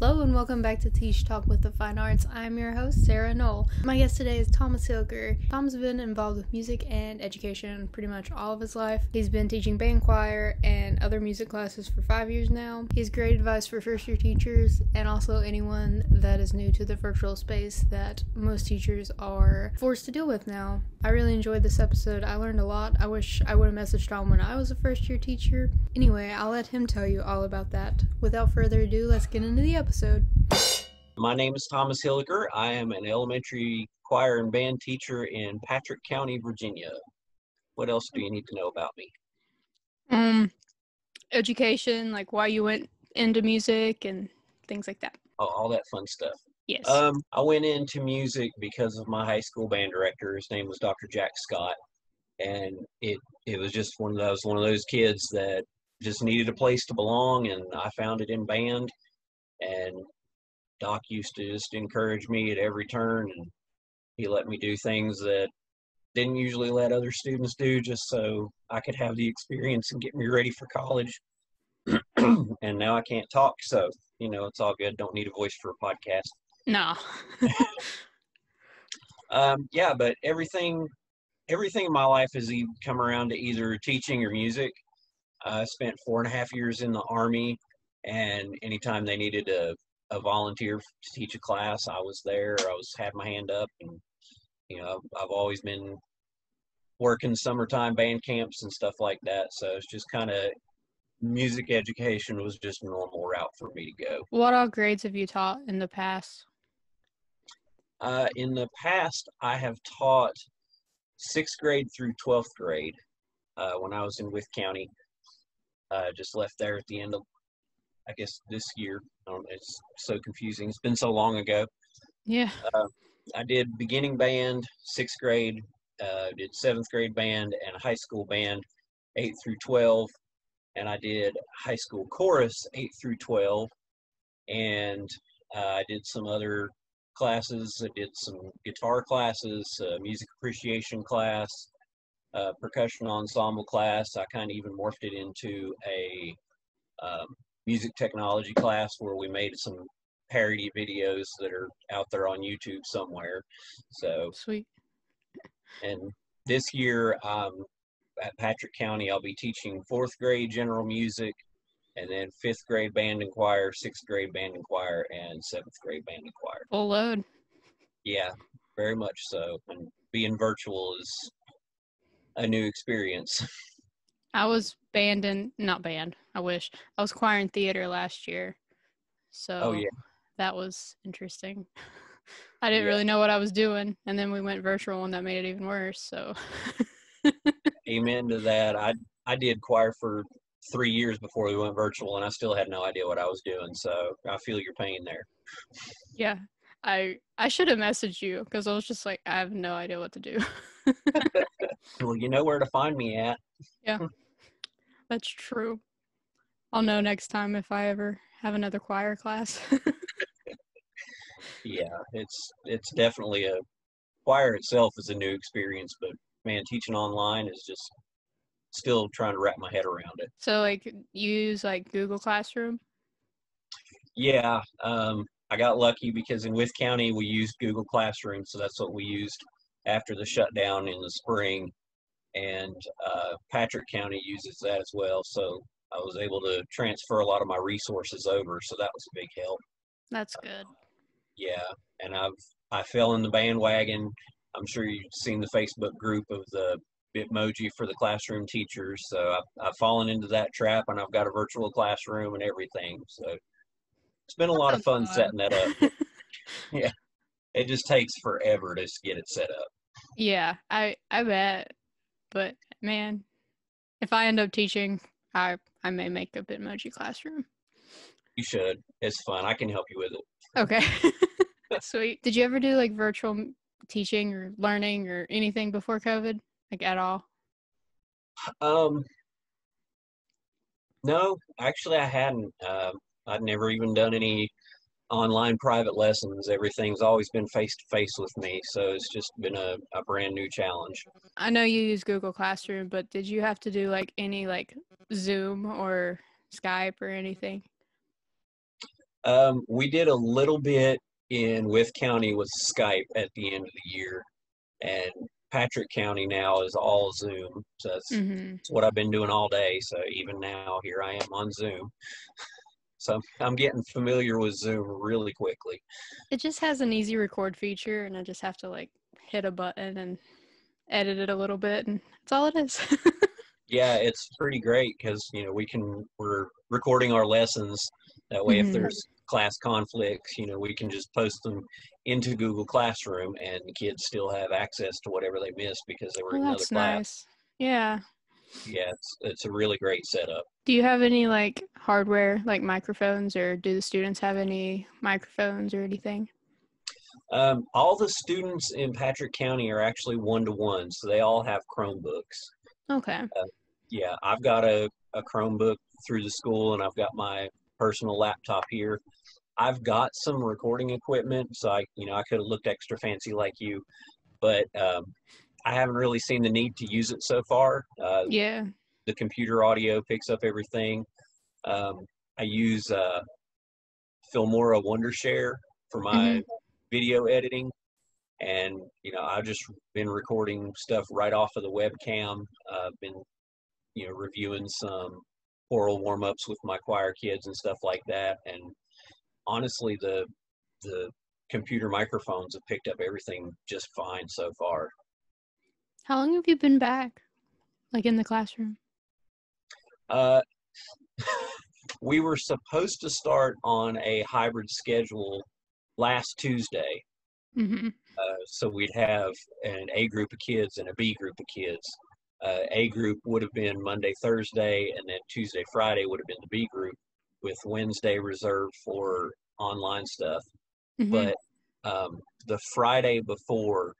Hello and welcome back to Teach Talk with the Fine Arts. I'm your host, Sarah Noel. My guest today is Thomas Hilliker. Tom's been involved with music and education pretty much all of his life. He's been teaching band choir and other music classes for five years now. He's great advice for first year teachers and also anyone that is new to the virtual space that most teachers are forced to deal with now. I really enjoyed this episode. I learned a lot. I wish I would have messaged Tom when I was a first year teacher. Anyway, I'll let him tell you all about that. Without further ado, let's get into the episode. My name is Thomas Hilliker. I am an elementary choir and band teacher in Patrick County, Virginia. What else do you need to know about me? Um, education, like why you went into music and things like that. Oh, all that fun stuff. Yes. Um, I went into music because of my high school band director. His name was Dr. Jack Scott, and it it was just one of those one of those kids that just needed a place to belong, and I found it in band. And Doc used to just encourage me at every turn, and he let me do things that didn't usually let other students do, just so I could have the experience and get me ready for college. and now I can't talk, so you know it's all good. Don't need a voice for a podcast. No. Um, yeah, but everything, everything in my life has e- come around to either teaching or music. I spent four and a half years in the army, and anytime they needed a, a volunteer to teach a class, I was there. I was had my hand up, and you know, I've always been working summertime band camps and stuff like that. So it's just kind of music education was just a normal route for me to go. what all grades have you taught in the past? Uh, in the past, I have taught sixth grade through 12th grade uh, when I was in Wythe County. Uh, just left there at the end of, I guess, this year. It's so confusing. It's been so long ago. Yeah. I did beginning band, sixth grade, uh, did seventh grade band and high school band, eight through 12. And I did high school chorus, eight through 12. And uh, I did some other classes. I did some guitar classes, uh, music appreciation class, uh, percussion ensemble class. I kind of even morphed it into a um, music technology class where we made some parody videos that are out there on YouTube somewhere. So, Sweet. and this year um, at Patrick County, I'll be teaching fourth grade general music, and then fifth grade band and choir, sixth grade band and choir, and seventh grade band and choir. Full load. Yeah, very much so. And being virtual is a new experience. I was band and not band. I wish I was choir and theater last year, so Oh, yeah. that was interesting. I didn't Yeah. really know what I was doing, and then we went virtual, and that made it even worse. So Amen to that. I I did choir for three years before we went virtual, and I still had no idea what I was doing. So I feel your pain there. yeah, I I should have messaged you because I was just like I have no idea what to do. Well, you know where to find me at. Yeah. That's true. I'll know next time if I ever have another choir class. Yeah, it's it's definitely a choir itself is a new experience, but man, teaching online is just still trying to wrap my head around it. so like you use like Google Classroom. Yeah, um, I got lucky because in Wythe County we used Google Classroom, so that's what we used after the shutdown in the spring, and uh, Patrick County uses that as well. So I was able to transfer a lot of my resources over, so that was a big help. That's good. Yeah, and I've I fell in the bandwagon. I'm sure you've seen the Facebook group of the Bitmoji for the classroom teachers. So I've, I've fallen into that trap, and I've got a virtual classroom and everything. So it's been a lot of fun setting that up. Yeah. It just takes forever to get it set up. yeah, I I bet. But man, if I end up teaching, I I may make a Bitmoji classroom. You should. It's fun. I can help you with it. Okay. Sweet. Did you ever do like virtual teaching or learning or anything before COVID? Like at all? Um, no, actually, I hadn't. Um, I'd never even done any online private lessons. Everything's always been face to face with me, so it's just been a, a brand new challenge. I know you use Google Classroom, but did you have to do like any like Zoom or Skype or anything? Um, we did a little bit in Wythe County with Skype at the end of the year, and Patrick County now is all Zoom. So that's, Mm-hmm. that's what I've been doing all day. So even now, here I am on Zoom. So I'm getting familiar with Zoom really quickly. It just has an easy record feature, and I just have to like hit a button and edit it a little bit, and that's all it is. Yeah, it's pretty great because you know we can we're recording our lessons. That way, Mhm. if there's class conflicts, you know we can just post them into Google Classroom, and the kids still have access to whatever they missed because they were oh, in another that's class. nice. Yeah. Yeah, it's it's a really great setup. Do you have any like hardware, like microphones, or do the students have any microphones or anything? Um, all the students in Patrick County are actually one to one, so they all have Chromebooks. Okay. Yeah, I've got a, a Chromebook through the school, and I've got my personal laptop here. I've got some recording equipment, so I, you know, I could have looked extra fancy like you, but um, I haven't really seen the need to use it so far. Uh, Yeah. the computer audio picks up everything. Um, I use uh, Filmora Wondershare for my Mhm. video editing, and you know I've just been recording stuff right off of the webcam. I've uh, been you know reviewing some oral warm ups with my choir kids and stuff like that. And honestly, the the computer microphones have picked up everything just fine so far. How long have you been back? Like in the classroom? Uh, we were supposed to start on a hybrid schedule last Tuesday. Mm-hmm. Uh, so we'd have an A group of kids and a B group of kids. Uh, a group would have been Monday, Thursday, and then Tuesday, Friday would have been the B group, with Wednesday reserved for online stuff. Mm-hmm. But um, the Friday before,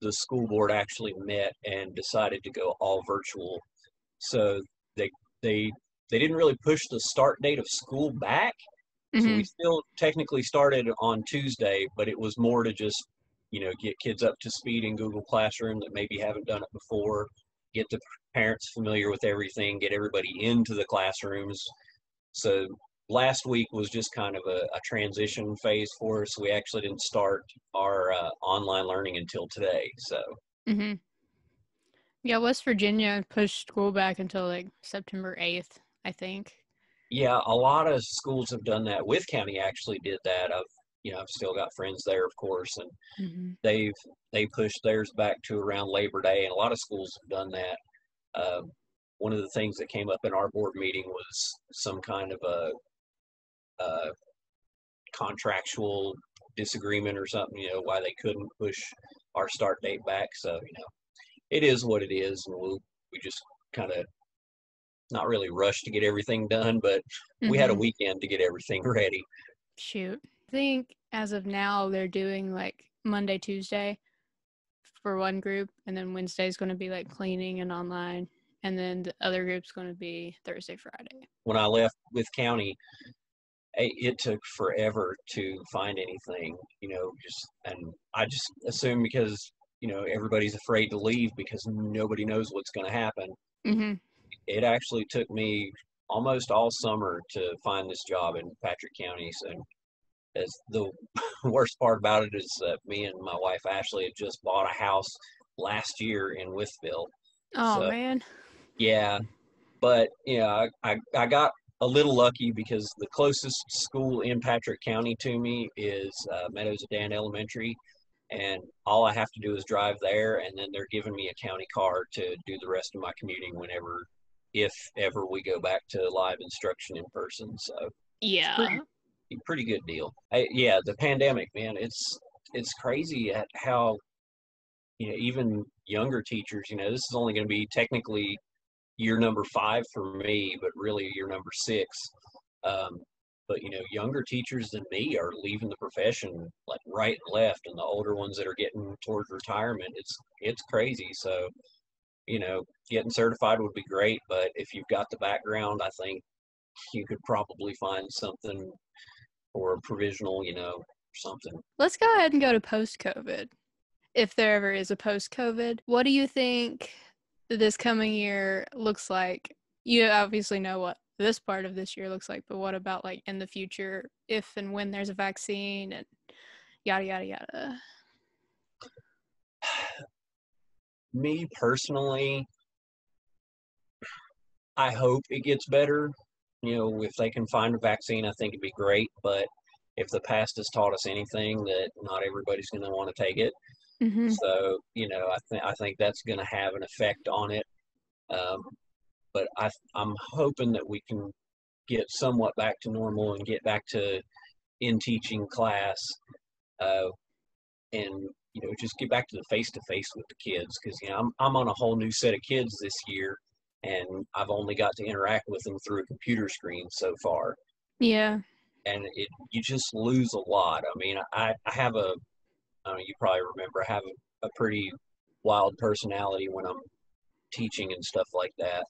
the school board actually met and decided to go all virtual. So they they they didn't really push the start date of school back. So hmm we still technically started on Tuesday, but it was more to just, you know, get kids up to speed in Google Classroom that maybe haven't done it before, get the parents familiar with everything, get everybody into the classrooms. So last week was just kind of a, a transition phase for us. We actually didn't start our uh, online learning until today. So hmm Yeah, West Virginia pushed school back until like September 8th, I think. yeah, a lot of schools have done that. Wythe County actually did that. I've you know I've still got friends there, of course, and Mm-hmm. they've they pushed theirs back to around Labor Day, and a lot of schools have done that. Um, one of the things that came up in our board meeting was some kind of a, a contractual disagreement or something. You know why they couldn't push our start date back. So you know, it is what it is, and we'll we just kind of not really rush to get everything done, but we had a Mhm. weekend to get everything ready. Shoot. Think as of now, they're doing like Monday, Tuesday for one group, and then Wednesday's going to be like cleaning and online, and then the other group's going to be Thursday, Friday. when I left Wythe County, it, it took forever to find anything, you know, just, and I just assume because, you know, everybody's afraid to leave because nobody knows what's going to happen. Mm-hmm. It actually took me almost all summer to find this job in Patrick County. So as the worst part about it is that me and my wife Ashley had just bought a house last year in Wytheville. Oh So- man. Yeah, but you know, I, I got a little lucky because the closest school in Patrick County to me is uh, Meadows of Dan Elementary, and all I have to do is drive there, and then they're giving me a county car to do the rest of my commuting whenever, if ever we go back to live instruction in person. So Yeah. pretty- pretty good deal. I, yeah, the pandemic, man, it's it's crazy at how you know even younger teachers. You know, this is only going to be technically year number five for me, but really year number six. Um, but you know, younger teachers than me are leaving the profession like right and left, and the older ones that are getting towards retirement, it's it's crazy. So, you know, getting certified would be great, but if you've got the background, I think you could probably find something or provisional, you know, something. Let's go ahead and go to post COVID. If there ever is a post COVID, what do you think this coming year looks like? You obviously know what this part of this year looks like, but what about like in the future, if and when there's a vaccine and yada yada yada? Me personally, I hope it gets better. You know, if they can find a vaccine, I think it'd be great. But if the past has taught us anything, that not everybody's going to want to take it. Mm-hmm. So, you know, I think I think that's going to have an effect on it. Um, but I, I'm hoping that we can get somewhat back to normal and get back to in teaching class, uh, and you know, just get back to the face to face with the kids because you know I'm I'm on a whole new set of kids this year, and I've only got to interact with them through a computer screen so far. Yeah. And it you just lose a lot. I mean, I I have a, I don't you probably remember I have a, a pretty wild personality when I'm teaching and stuff like that.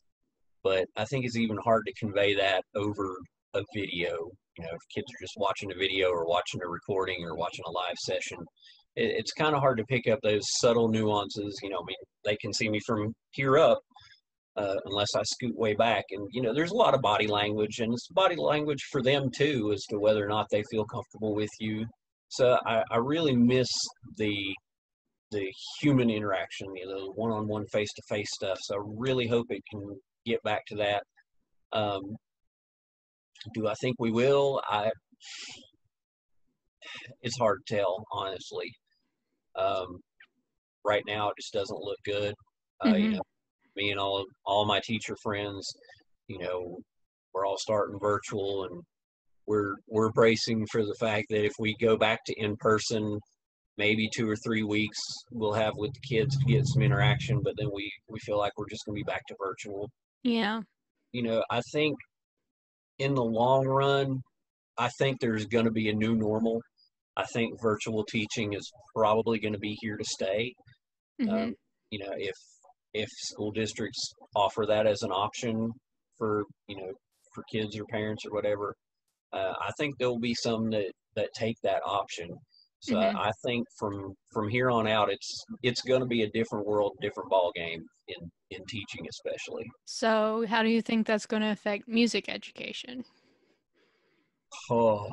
But I think it's even hard to convey that over a video. You know, if kids are just watching a video or watching a recording or watching a live session, it, it's kind of hard to pick up those subtle nuances. You know, I mean, they can see me from here up, uh, unless I scoot way back. And you know, there's a lot of body language, and it's body language for them too, as to whether or not they feel comfortable with you. So I, I really miss the the human interaction, you know, the one-on-one, face-to-face stuff. So I really hope it can get back to that. Um, do I think we will? I. It's hard to tell, honestly. Um, right now, it just doesn't look good. Uh, Mm-hmm. You know, me and all all my teacher friends, you know, we're all starting virtual, and we're we're bracing for the fact that if we go back to in person, maybe two or three weeks we'll have with the kids to get some interaction, but then we we feel like we're just gonna be back to virtual. Yeah. You know, I think in the long run, I think there's going to be a new normal. I think virtual teaching is probably going to be here to stay. hmm Um, you know, if if school districts offer that as an option for you know for kids or parents or whatever, uh, I think there will be some that that take that option. So Mhm. I think from from here on out, it's it's going to be a different world, different ball game in in teaching, especially. So, how do you think that's going to affect music education? Oh,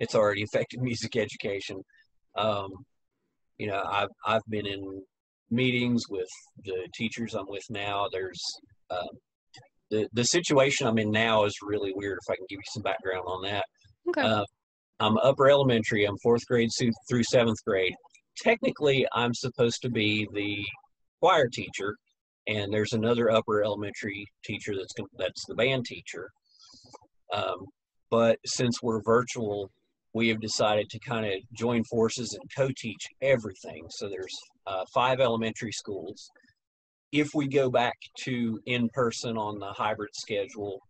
it's already affected music education. Um, you know, I've I've been in meetings with the teachers I'm with now. There's um, the the situation I'm in now is really weird. If I can give you some background on that, Okay. uh, I'm upper elementary. I'm fourth grade through seventh grade. Technically, I'm supposed to be the choir teacher, and there's another upper elementary teacher that's that's the band teacher. Um, but since we're virtual, we have decided to kind of join forces and co-teach everything. So there's uh, five elementary schools. If we go back to in person on the hybrid schedule,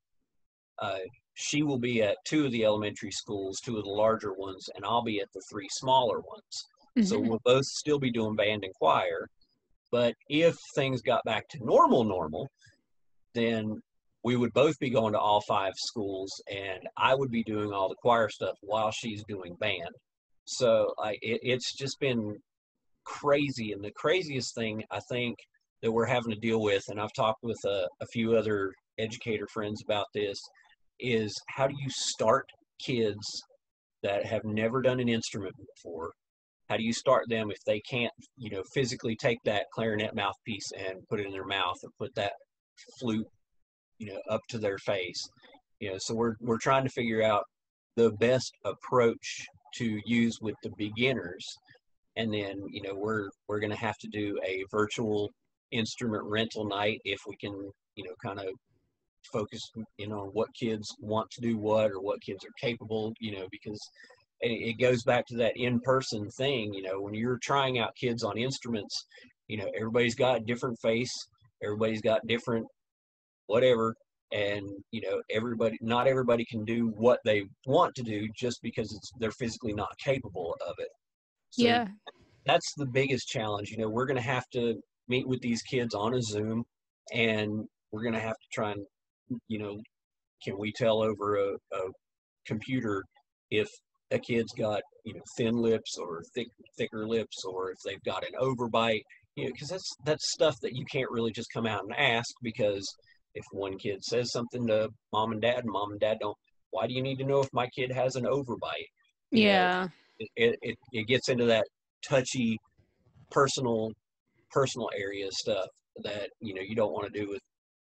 uh, she will be at two of the elementary schools, two of the larger ones, and I'll be at the three smaller ones. So Mhm. we'll both still be doing band and choir. But if things got back to normal, normal, then we would both be going to all five schools, and I would be doing all the choir stuff while she's doing band. So like it, it's just been crazy, and the craziest thing I think that we're having to deal with, and I've talked with a, a few other educator friends about this, is how do you start kids that have never done an instrument before how do you start them if they can't you know physically take that clarinet mouthpiece and put it in their mouth or put that flute you know up to their face. You know so we're we're trying to figure out the best approach to use with the beginners. And then you know we're we're going to have to do a virtual instrument rental night if we can you know kind of focus you know on what kids want to do what or what kids are capable you know because it, it goes back to that in-person thing. You know when you're trying out kids on instruments you know everybody's got a different face everybody's got different whatever and you know everybody not everybody can do what they want to do just because it's they're physically not capable of it so yeah. that's the biggest challenge you know we're going to have to meet with these kids on a zoom and we're going to have to try and you know can we tell over a, a computer if a kid's got you know thin lips or thick thicker lips or if they've got an overbite you know because that's that's stuff that you can't really just come out and ask because if one kid says something to mom and dad, mom and dad don't, why do you need to know if my kid has an overbite? You know, Yeah. it, it it gets into that touchy personal personal area stuff that you know you don't want to do with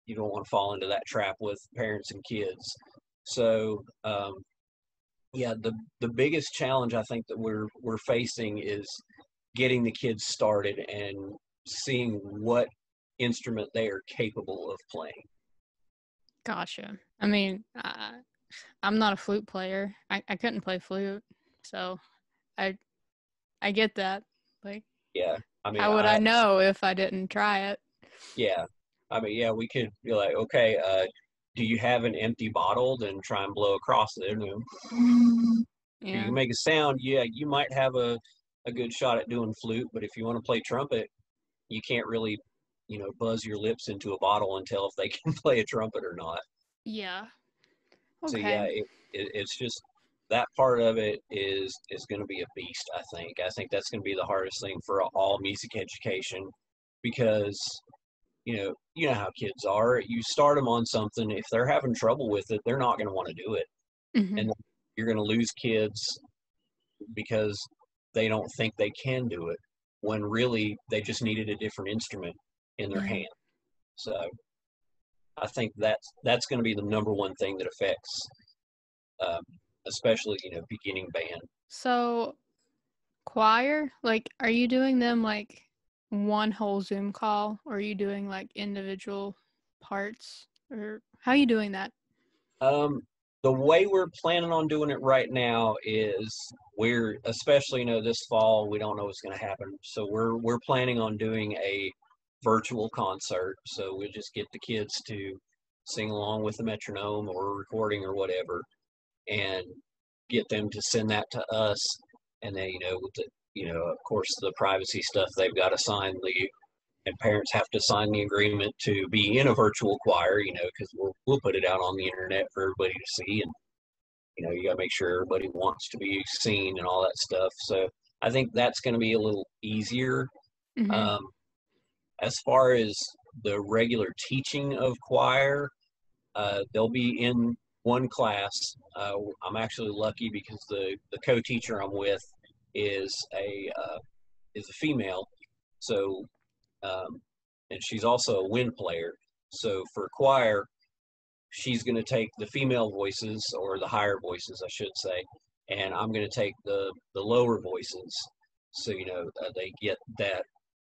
you don't want to fall into that trap with parents and kids so um yeah the the biggest challenge i think that we're we're facing is getting the kids started and seeing what instrument they are capable of playing Gotcha. I mean, uh, I'm not a flute player. I, I couldn't play flute, so I I get that. Like, yeah i mean how would I, know if I didn't try it? Yeah. I mean, yeah, we could be like, okay, uh, do you have an empty bottle? Then try and blow across it. You, know, if you can make a sound, yeah, you might have a, a good shot at doing flute, but if you want to play trumpet, you can't really, you know, buzz your lips into a bottle and tell if they can play a trumpet or not. Yeah. okay. So yeah, it, it, it's just that part of it is is going to be a beast. I think. I think that's going to be the hardest thing for all music education because you know you know how kids are. You start them on something. If they're having trouble with it, they're not going to want to do it. Mhm. and- You're going to lose kids because they don't think they can do it when really they just needed a different instrument in their Yeah. hand. So I think that's that's going to be the number one thing that affects, um, especially you know beginning band. So, choir, like, are you doing them like one whole Zoom call, or are you doing like individual parts, or how are you doing that? Um, the way we're planning on doing it right now is we're especially you know this fall we don't know what's going to happen, so we're we're planning on doing a virtual concert. So we just get the kids to sing along with the metronome or recording or whatever, and get them to send that to us, and then you know with the you know of course the privacy stuff they've got to sign the and parents have to sign the agreement to be in a virtual choir, you know, because we'll we'll put it out on the internet for everybody to see, and you know, you got to make sure everybody wants to be seen and all that stuff. So I think that's going to be a little easier. Mhm. Um, as far as the regular teaching of choir, uh, they'll be in one class. Uh, I'm actually lucky because the the co-teacher I'm with is a uh, is a female, so um, and she's also a wind player. So for choir, she's going to take the female voices or the higher voices, I should say, and I'm going to take the the lower voices. So you know uh, they get that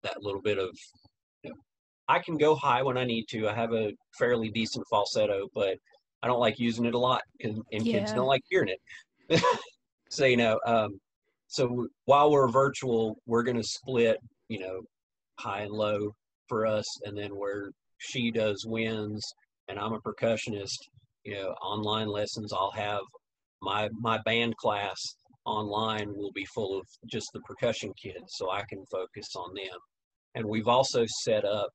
that little bit of. I can go high when I need to. I have a fairly decent falsetto, but I don't like using it a lot, and kids Yeah. don't like hearing it. so you know, um, so while we're virtual, we're going to split. You know, high and low for us, and then where she does wins, and I'm a percussionist, you know, online lessons I'll have my my band class online will be full of just the percussion kids, so I can focus on them. And we've also set up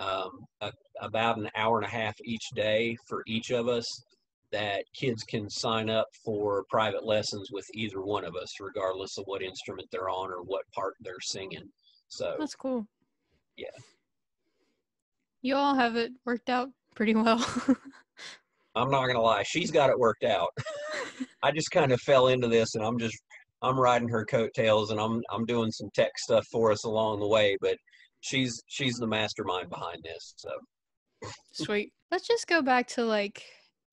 um, a, about an hour and a half each day for each of us that kids can sign up for private lessons with either one of us, regardless of what instrument they're on or what part they're singing. So That's cool. Yeah. You all have it worked out pretty well. I'm not gonna lie, she's got it worked out. I just kind of fell into this, and I'm just I'm riding her coattails, and I'm I'm doing some tech stuff for us along the way. But she's she's the mastermind behind this. So Sweet. Let's just go back to like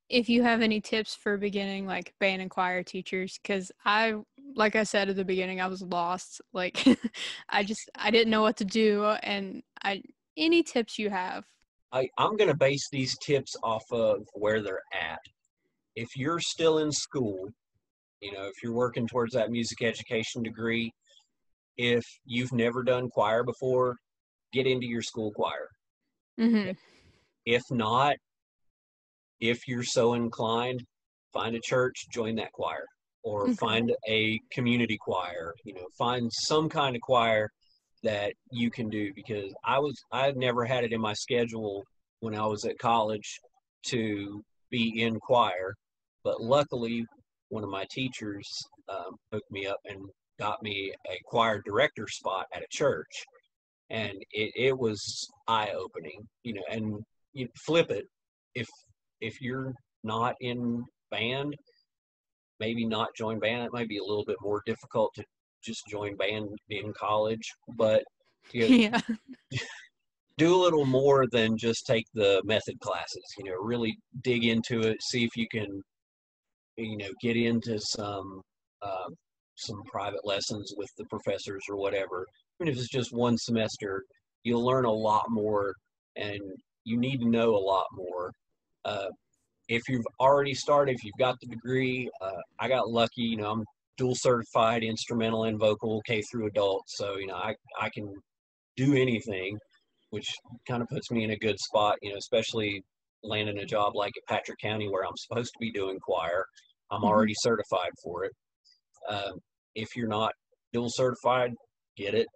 if you have any tips for beginning like band and choir teachers cuz I like I said at the beginning I was lost. Like I just I didn't know what to do and I any tips you have. I I'm gonna base these tips off of where they're at. If you're still in school, you know, if you're working towards that music education degree, if you've never done choir before, get into your school choir. Mhm. If not, if you're so inclined, find a church, join that choir, or Okay. find a community choir. You know, find some kind of choir that you can do because I was I never had it in my schedule when I was at college to be in choir, but luckily one of my teachers um, hooked me up and got me a choir director spot at a church, and it, it was eye opening. You know, and you flip it if if you're not in band, maybe not join band. It might be a little bit more difficult to just join band in college, but you know, Yeah. do a little more than just take the method classes. You know, really dig into it. See if you can, you know, get into some um, some private lessons with the professors or whatever. Even if it's just one semester, you'll learn a lot more, and you need to know a lot more. Uh, if you've already started, if you've got the degree, uh, I got lucky. You know, I'm dual certified instrumental and vocal K through adult, so you know I I can do anything which kind of puts me in a good spot, you know, especially landing a job like at Patrick County where I'm supposed to be doing choir. I'm Mhm. already certified for it. Um, if you're not dual certified, get it.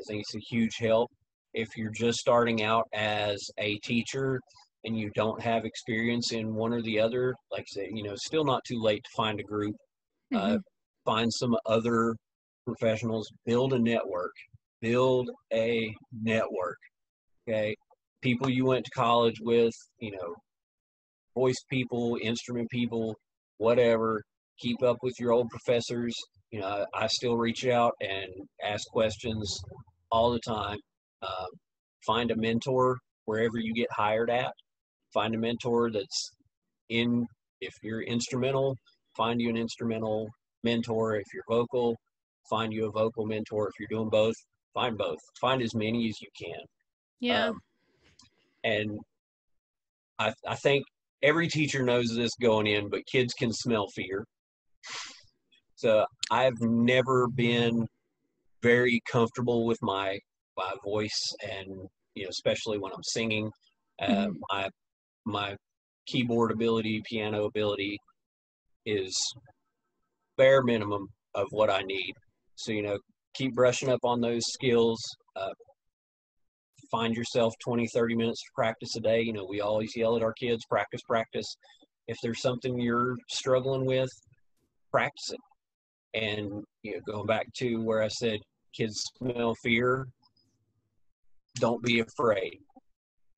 I think it's a huge help. If you're just starting out as a teacher and you don't have experience in one or the other, like I say, you know, still not too late to find a group uh, Mhm. find some other professionals, build a network, build a network. Okay. People you went to college with, you know, voice people, instrument people, whatever. Keep up with your old professors. You know, I, still reach out and ask questions all the time. Um, find a mentor wherever you get hired at. Find a mentor that's in, if you're instrumental, find you an instrumental mentor. If you're vocal, find you a vocal mentor. If you're doing both, find both. Find as many as you can. Yeah. Um, and I, I think every teacher knows this going in, but kids can smell fear. So I've never been very comfortable with my my voice, and you know, especially when I'm singing. Uh, Mhm. My my keyboard ability, piano ability, is bare minimum of what I need. So you know, keep brushing up on those skills. Uh, find yourself 20 30 minutes to practice a day you know we always yell at our kids practice practice if there's something you're struggling with practice it and you know going back to where i said kids smell fear don't be afraid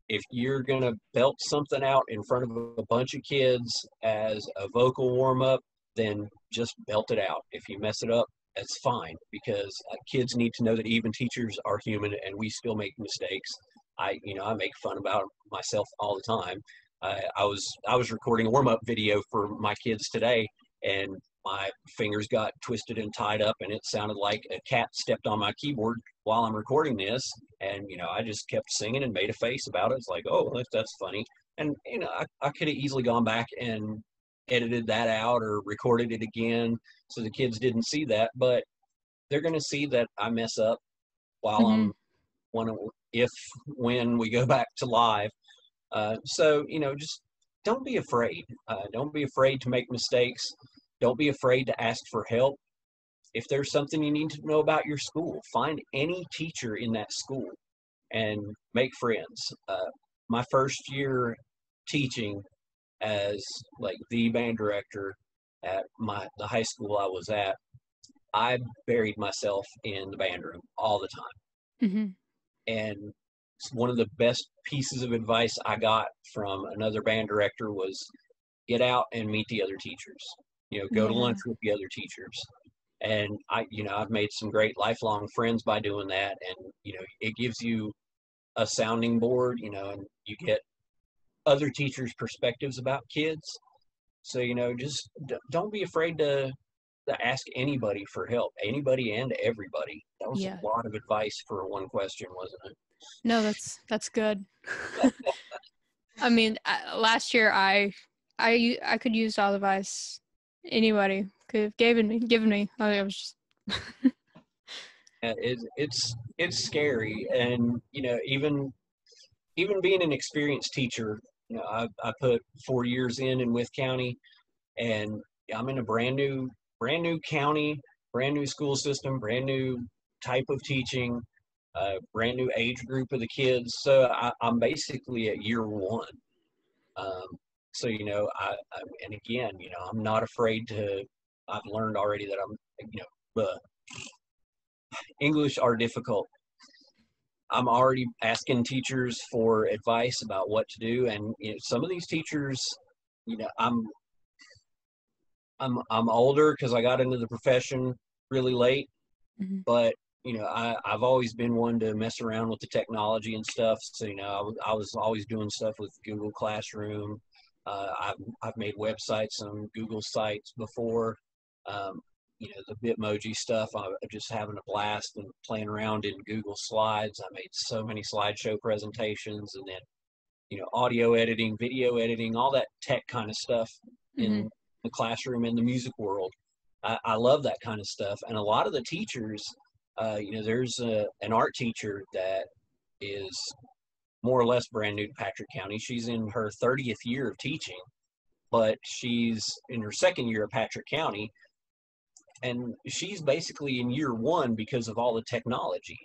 if you're going to belt something out in front of a bunch of kids as a vocal warm up then just belt it out if you mess it up that's fine because uh, kids need to know that even teachers are human and we still make mistakes. I, you know, I make fun about myself all the time. I, I was I was recording a warm up video for my kids today, and my fingers got twisted and tied up, and it sounded like a cat stepped on my keyboard while I'm recording this. And you know, I just kept singing and made a face about it. It's like, oh, that's, that's funny. And you know, I, I could have easily gone back and edited that out or recorded it again so the kids didn't see that but they're going to see that i mess up while i'm one of if when we go back to live uh, so you know just don't be afraid uh, don't be afraid to make mistakes don't be afraid to ask for help if there's something you need to know about your school find any teacher in that school and make friends uh, my first year teaching as like the band director at my the high school I was at, I buried myself in the band room all the time. hmm And one of the best pieces of advice I got from another band director was get out and meet the other teachers. You know, go to lunch with the other teachers. And I, you know, I've made some great lifelong friends by doing that. And, you know, it gives you a sounding board, you know, and you get other teachers' perspectives about kids. So, you know, just d- don't be afraid to, to ask anybody for help, anybody and everybody. That was Yeah. a lot of advice for one question, wasn't it? No, that's that's good. I mean, uh, last year i i i could use all advice anybody could have given me given me. I was just Uh, It, it's it's scary, and you know, even even being an experienced teacher, you know, I, I put four years in in Wythe County, and I'm in a brand new brand new county, brand new school system, brand new type of teaching, uh, brand new age group of the kids. So I, I'm basically at year one. Um, so you know, I, I and again, you know, I'm not afraid to. I've learned already that I'm, you know, uh, English are difficult. I'm already asking teachers for advice about what to do, and you know, some of these teachers, you know, I'm I'm I'm older because I got into the profession really late, mm-hmm. but you know I I've always been one to mess around with the technology and stuff. So you know I was I was always doing stuff with Google Classroom. Uh, I've I've made websites on Google sites before. Um, you know the Bitmoji stuff. I'm just having a blast and playing around in Google Slides. I made so many slideshow presentations, and then you know audio editing, video editing, all that tech kind of stuff mm-hmm. in the classroom in the music world. I, I, love that kind of stuff. And a lot of the teachers, uh, you know, there's a, an art teacher that is more or less brand new to Patrick County. She's in her 30th year of teaching, but she's in her second year of Patrick County. And she's basically in year one because of all the technology.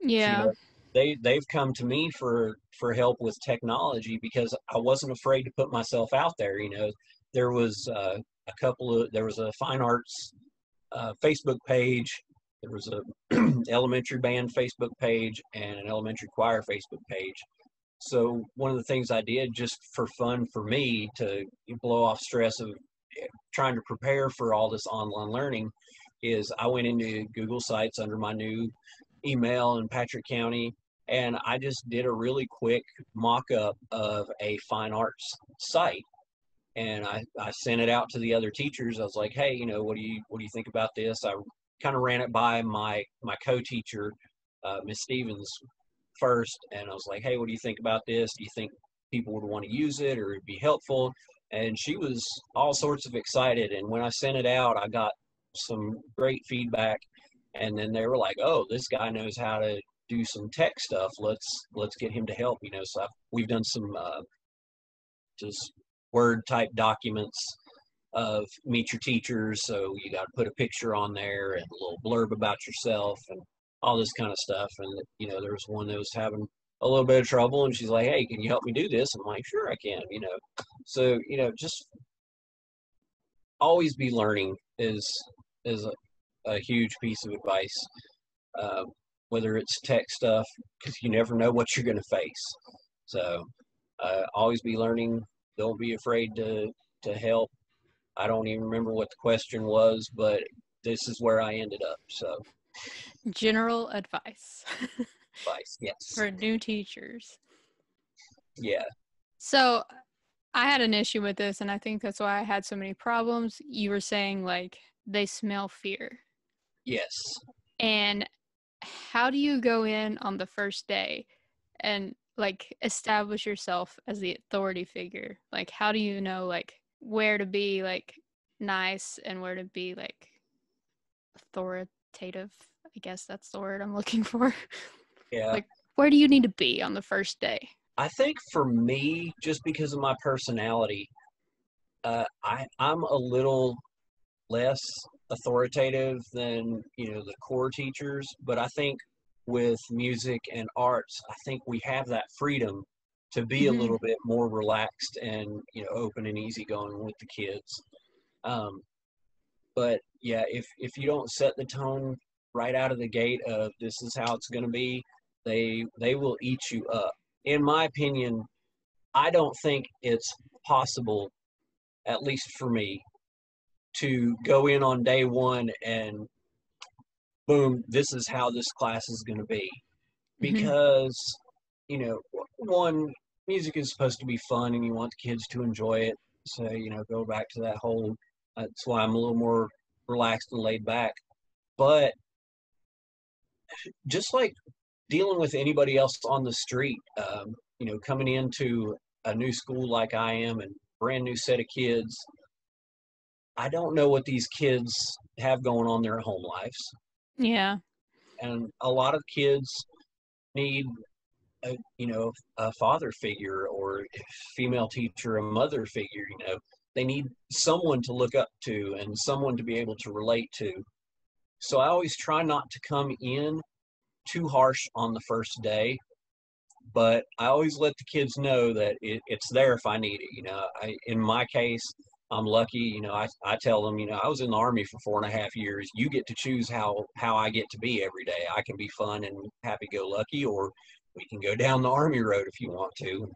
Yeah. They they've come to me for for help with technology because I wasn't afraid to put myself out there. You know, there was uh, a couple of there was a fine arts uh, Facebook page. There was a elementary band Facebook page and an elementary choir Facebook page. So one of the things I did just for fun for me to blow off stress of eh, trying to prepare for all this online learning is I went into Google Sites under my new email in Patrick County and I just did a really quick mock up of a fine arts site and I, I sent it out to the other teachers. I was like, hey, you know, what do you what do you think about this? I kind of ran it by my my co-teacher, uh, Miss Stevens, first, and I was like, hey, what do you think about this? Do you think people would want to use it or it'd be helpful? And she was all sorts of excited. And when I sent it out, I got some great feedback. And then they were like, oh, this guy knows how to do some tech stuff. Let's let's get him to help. You know, so I've, we've done some uh, just Word type documents of meet your teachers. So you got to put a picture on there and a little blurb about yourself and all this kind of stuff. And, you know, there was one that was having a little bit of trouble and she's like, Hey, can you help me do this? I'm like, sure I can, you know? So, you know, just always be learning is, is a, a huge piece of advice. Uh, whether it's tech stuff, because you never know what you're going to face. So, uh, always be learning, don't be afraid to to help. I don't even remember what the question was, but this is where I ended up. So, general advice. advice, yes. For new teachers. Yeah. So, I had an issue with this, and I think that's why I had so many problems. You were saying like they smell fear. Yes. And how do you go in on the first day and like establish yourself as the authority figure like how do you know like where to be like nice and where to be like authoritative i guess that's the word i'm looking for. Yeah. Like where do you need to be on the first day? I think for me just because of my personality uh, I, I'm a little less authoritative than you know the core teachers, but I think with music and arts, I think we have that freedom to be mm-hmm. a little bit more relaxed and you know open and easygoing with the kids. Um, but yeah, if if you don't set the tone right out of the gate of this is how it's going to be, they they will eat you up. In my opinion, I don't think it's possible, at least for me, to go in on day one and boom, this is how this class is going to be. Mm-hmm. Because, mm-hmm. You know, one, music is supposed to be fun and you want the kids to enjoy it. So, you know, go back to that whole, that's why I'm a little more relaxed and laid back. But just like dealing with anybody else on the street, um, you know, coming into a new school like I am and brand new set of kids, I don't know what these kids have going on their home lives. Yeah. And a lot of kids need a, you know, a father figure or female teacher, a mother figure, you know, they need someone to look up to and someone to be able to relate to. So I always try not to come in too harsh on the first day, but I always let the kids know that it, it's there if I need it. You know, I, in my case, I'm lucky, you know, I, I tell them, you know, I was in the army for four and a half years. You get to choose how, how I get to be every day. I can be fun and happy go lucky, or we can go down the army road if you want to.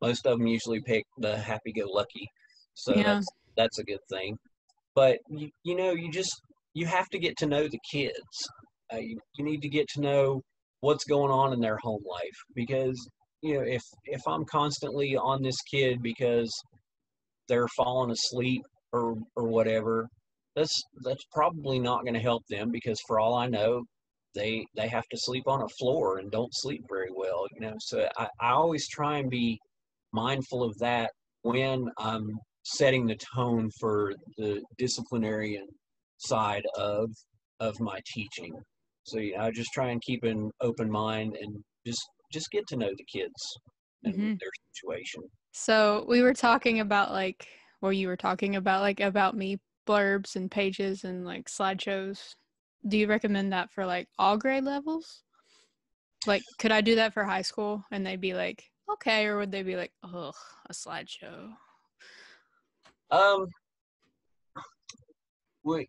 Most of them usually pick the happy go lucky. So yeah. that's, that's a good thing. But you, you know, you just, you have to get to know the kids. Uh, you, you need to get to know what's going on in their home life because you know if if i'm constantly on this kid because they're falling asleep or or whatever that's that's probably not going to help them because for all i know they they have to sleep on a floor and don't sleep very well you know so i, I always try and be mindful of that when i'm setting the tone for the disciplinarian side of of my teaching so yeah, i just try and keep an open mind and just just get to know the kids and mm-hmm. their situation so we were talking about like, well, you were talking about like about me blurbs and pages and like slideshows. Do you recommend that for like all grade levels? Like, could I do that for high school and they'd be like, okay, or would they be like, ugh, a slideshow? Um, we,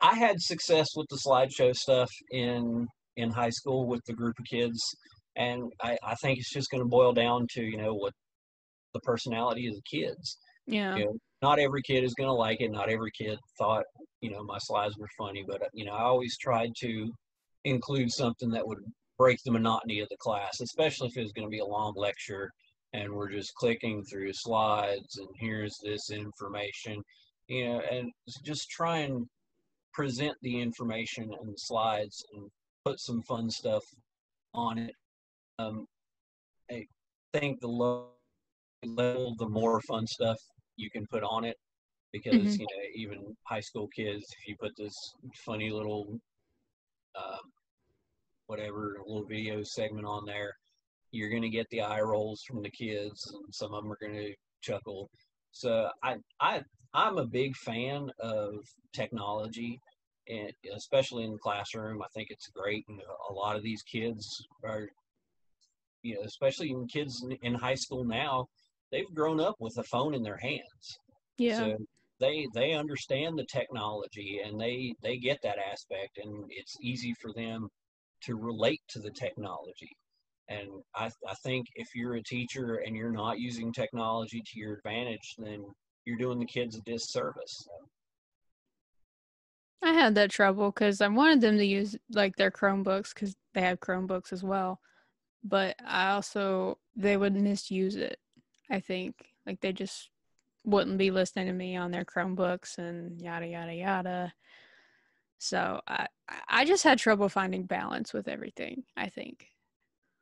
I had success with the slideshow stuff in in high school with the group of kids, and I, I think it's just going to boil down to you know what the personality of the kids. Yeah. You know, not every kid is going to like it. Not every kid thought, you know, my slides were funny, but, you know, I always tried to include something that would break the monotony of the class, especially if it was going to be a long lecture and we're just clicking through slides and here's this information, you know, and just try and present the information and the slides and put some fun stuff on it. Um, I think the low level, the more fun stuff you can put on it. Because mm-hmm. you know, even high school kids, if you put this funny little, uh, whatever little video segment on there, you're going to get the eye rolls from the kids, and some of them are going to chuckle. So I I I'm a big fan of technology, and especially in the classroom. I think it's great, and a lot of these kids are, you know, especially in kids in high school now, they've grown up with a phone in their hands. Yeah. So they they understand the technology and they they get that aspect and it's easy for them to relate to the technology. And I I think if you're a teacher and you're not using technology to your advantage, then you're doing the kids a disservice. I had that trouble because I wanted them to use like their Chromebooks because they have Chromebooks as well, but I also they would misuse it I think. Like they just wouldn't be listening to me on their Chromebooks and yada yada yada. So I I just had trouble finding balance with everything. I think.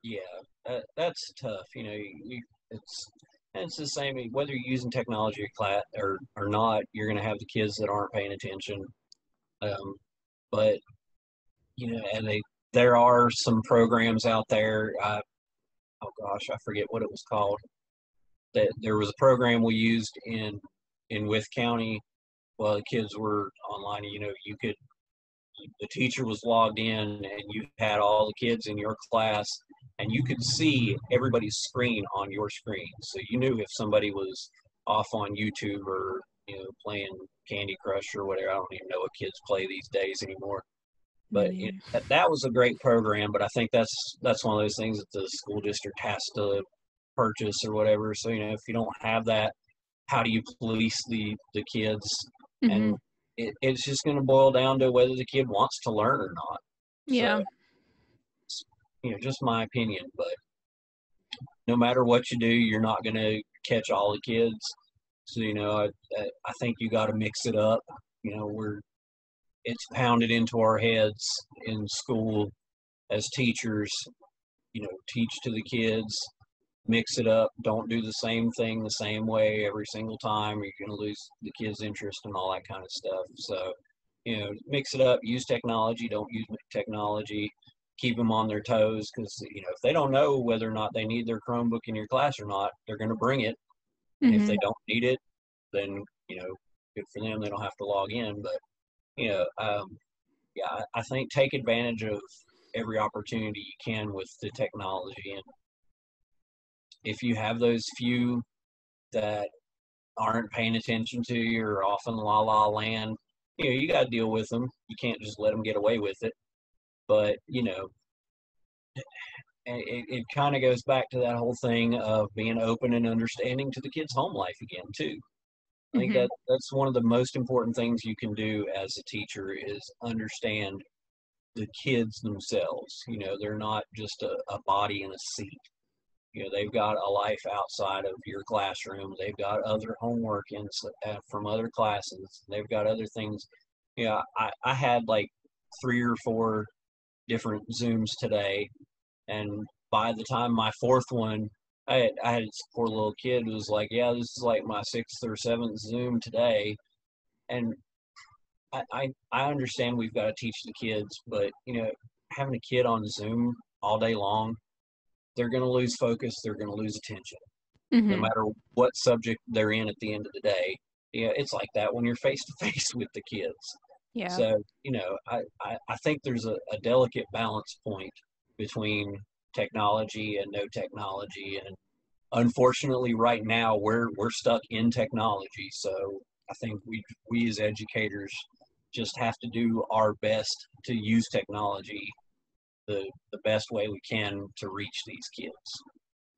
Yeah, that, that's tough. You know, you, it's it's the same whether you're using technology or class or or not. You're going to have the kids that aren't paying attention. Um, but you know, and they there are some programs out there. Uh, oh gosh, I forget what it was called that there was a program we used in in Wythe County while the kids were online. You know, you could the teacher was logged in and you had all the kids in your class and you could see everybody's screen on your screen. So you knew if somebody was off on YouTube or you know playing Candy Crush or whatever. I don't even know what kids play these days anymore. But mm-hmm. it, that, that was a great program. But I think that's that's one of those things that the school district has to purchase or whatever. So you know, if you don't have that, how do you police the the kids? Mm-hmm. And it, it's just going to boil down to whether the kid wants to learn or not. Yeah. So, you know, just my opinion, but no matter what you do, you're not going to catch all the kids. So you know, I I think you got to mix it up. You know, we're it's pounded into our heads in school as teachers. You know, teach to the kids mix it up. Don't do the same thing the same way every single time. You're going to lose the kids' interest and all that kind of stuff. So, you know, mix it up. Use technology. Don't use technology. Keep them on their toes because you know if they don't know whether or not they need their Chromebook in your class or not, they're going to bring it. Mm-hmm. If they don't need it, then you know, good for them. They don't have to log in. But you know, um, yeah, I think take advantage of every opportunity you can with the technology and if you have those few that aren't paying attention to you or off in la la land, you know, you got to deal with them. You can't just let them get away with it. But, you know, it, it kind of goes back to that whole thing of being open and understanding to the kids' home life again, too. I think Mhm. that that's one of the most important things you can do as a teacher is understand the kids themselves. You know, they're not just a, a body in a seat. You know, they've got a life outside of your classroom. They've got other homework in, uh, from other classes. They've got other things. You know, I, I had like three or four different Zooms today, and by the time my fourth one I had, I had this poor little kid was like, yeah, this is like my sixth or seventh Zoom today, and I, I I understand we've got to teach the kids, but you know, having a kid on Zoom all day long, they're going to lose focus. They're going to lose attention, no Mhm. matter what subject they're in at the end of the day. Yeah, it's like that when you're face to face with the kids. Yeah. So, you know, I, I, I think there's a, a delicate balance point between technology and no technology. And unfortunately, right now, we're, we're stuck in technology. So I think we, we as educators just have to do our best to use technology the, the best way we can to reach these kids.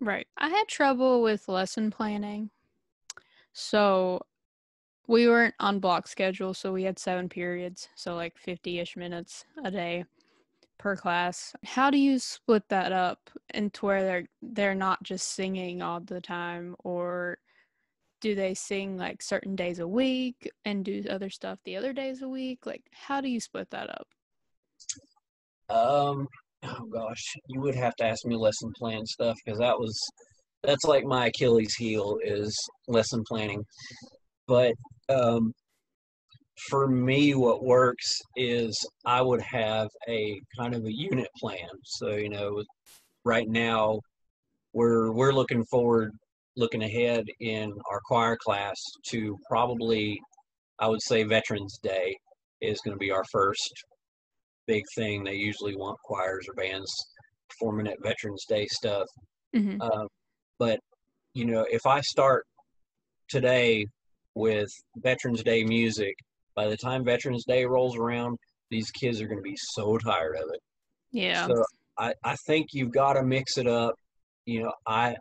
Right. I had trouble with lesson planning. So we weren't on block schedule, so we had seven periods, so like 50-ish minutes a day per class. How do you split that up into where they're they're not just singing all the time or do they sing like certain days a week and do other stuff the other days a week? Like how do you split that up? Um, oh gosh, you would have to ask me lesson plan stuff because that was that's like my Achilles heel is lesson planning. But um, for me, what works is I would have a kind of a unit plan. So you know, right now we're we're looking forward, looking ahead in our choir class to probably, I would say Veterans Day is going to be our first big thing. They usually want choirs or bands performing at Veterans Day stuff. Mhm. Uh, but you know, if I start today with Veterans Day music, by the time Veterans Day rolls around, these kids are going to be so tired of it. Yeah. So I, I think you've got to mix it up. You know, I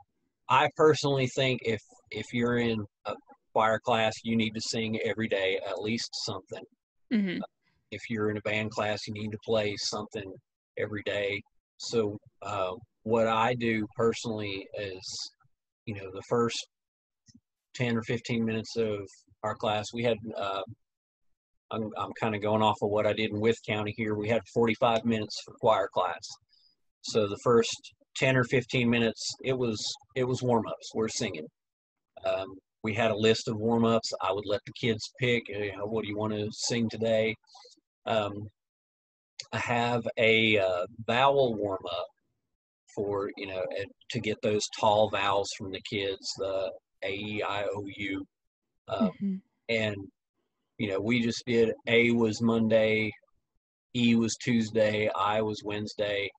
I personally think if if you're in a choir class, you need to sing every day at least something Mhm. If you're in a band class, you need to play something every day. So, uh, what I do personally is, you know, the first 10 or 15 minutes of our class, we had, uh, I'm, I'm kind of going off of what I did in Wythe County here. We had 45 minutes for choir class. So the first 10 or 15 minutes, it was, it was warm ups. We're singing. Um, we had a list of warm ups. I would let the kids pick, you know, what do you want to sing today? Um, I have a uh, vowel warm up for you know to get those tall vowels from the kids, the a e i o u, uh, Mhm. and you know we just did A was Monday, E was Tuesday, I was Wednesday,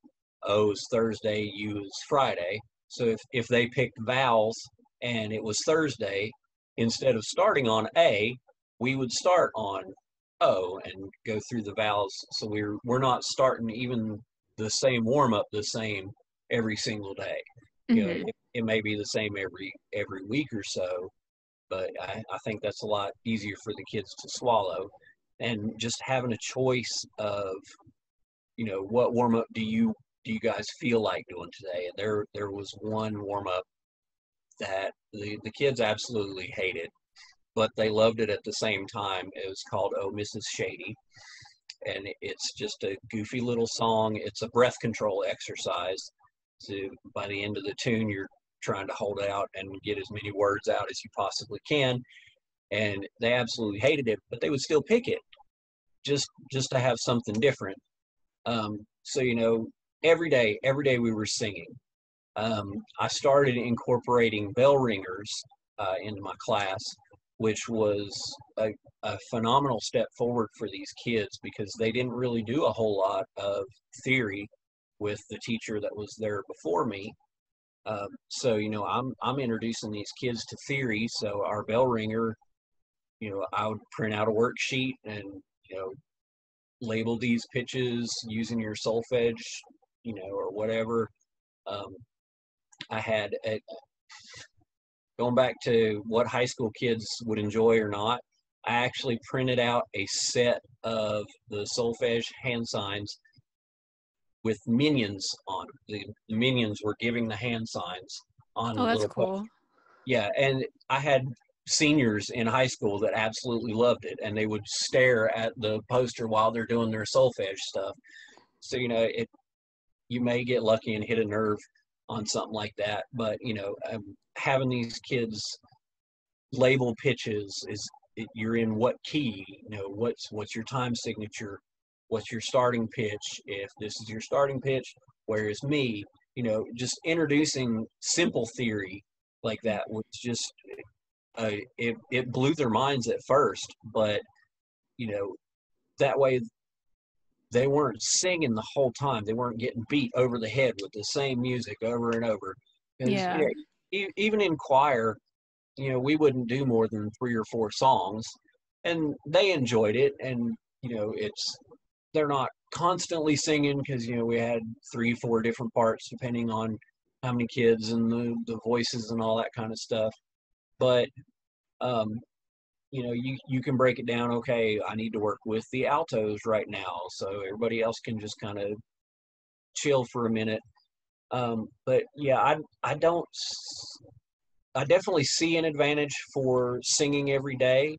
O was Thursday, U was Friday. So if if they picked vowels and it was Thursday, instead of starting on A, we would start on O and go through the vowels. So we're we're not starting even the same warm up the same every single day. You know, Mhm. it, it may be the same every every week or so, but I, I think that's a lot easier for the kids to swallow. And just having a choice of, you know, what warm up do you do you guys feel like doing today? And there there was one warm up that the, the kids absolutely hated, but they loved it at the same time. It was called Oh Mrs. Shady. And it's just a goofy little song. It's a breath control exercise. So by the end of the tune, you're trying to hold out and get as many words out as you possibly can. And they absolutely hated it, but they would still pick it just just to have something different. Um, so you know, every day, every day we were singing. Um, I started incorporating bell ringers uh, into my class, which was a, a phenomenal step forward for these kids because they didn't really do a whole lot of theory with the teacher that was there before me. Uh, so you know, I'm I'm introducing these kids to theory. So our bell ringer, you know, I would print out a worksheet and you know label these pitches using your solfege, you know, or whatever. Um, I had a, going back to what high school kids would enjoy or not. I actually printed out a set of the solfege hand signs with minions on. The, the minions were giving the hand signs on. Oh, that's little cool. post- Yeah, and I had seniors in high school that absolutely loved it, and they would stare at the poster while they're doing their solfege stuff. So you know, it you may get lucky and hit a nerve on something like that, but you know, um, having these kids label pitches is you're in what key you know what's what's your time signature? What's your starting pitch? If this is your starting pitch whereas me? You know just introducing simple theory like that was just uh, it, it blew their minds at first but you know that way they weren't singing the whole time. They weren't getting beat over the head with the same music over and over. You Yeah. know, even in choir you know we wouldn't do more than three or four songs and they enjoyed it and you know it's they're not constantly singing because you know we had three four different parts depending on how many kids and the, the voices and all that kind of stuff. But um you know you you can break it down okay i need to work with the altos right now so everybody else can just kind of chill for a minute um but yeah i i don't I definitely see an advantage for singing every day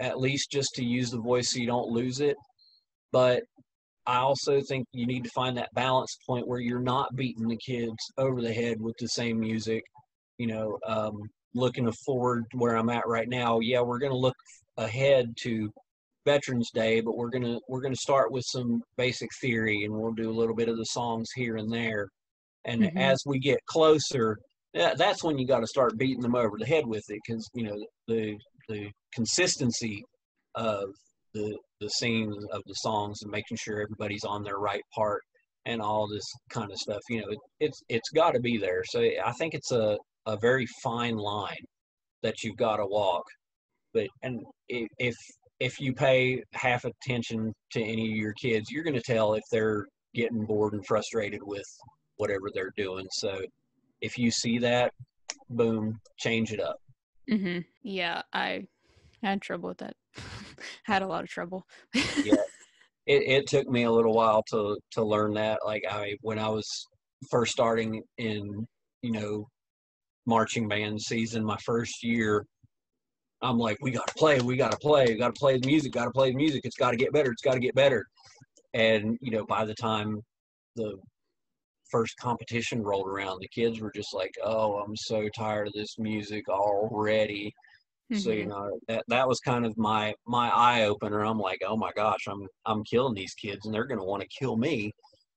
at least just to use the voice so you don't lose it but I also think you need to find that balance point where you're not beating the kids over the head with the same music. You know, um, looking forward where I'm at right now. Yeah, we're going to look ahead to Veterans Day, but we're gonna we're gonna start with some basic theory, and we'll do a little bit of the songs here and there. And Mhm. as we get closer, that, that's when you got to start beating them over the head with it, because you know the the consistency of the the singing of the songs and making sure everybody's on their right part and all this kind of stuff. You know, it, it's it's got to be there. So I think it's a a very fine line that you've got to walk. But and if if you pay half attention to any of your kids, you're going to tell if they're getting bored and frustrated with whatever they're doing. So if you see that, boom, change it up. hmm Yeah, I had trouble with that. had a lot of trouble. Yeah. it, it took me a little while to to learn that like i when i was first starting in you know marching band season my first year i'm like we gotta play we gotta play we gotta play the music gotta play the music it's gotta get better it's gotta get better and you know by the time the first competition rolled around the kids were just like oh i'm so tired of this music already so you Mhm. know that that was kind of my my eye opener. I'm like, oh my gosh, I'm I'm killing these kids, and they're going to want to kill me.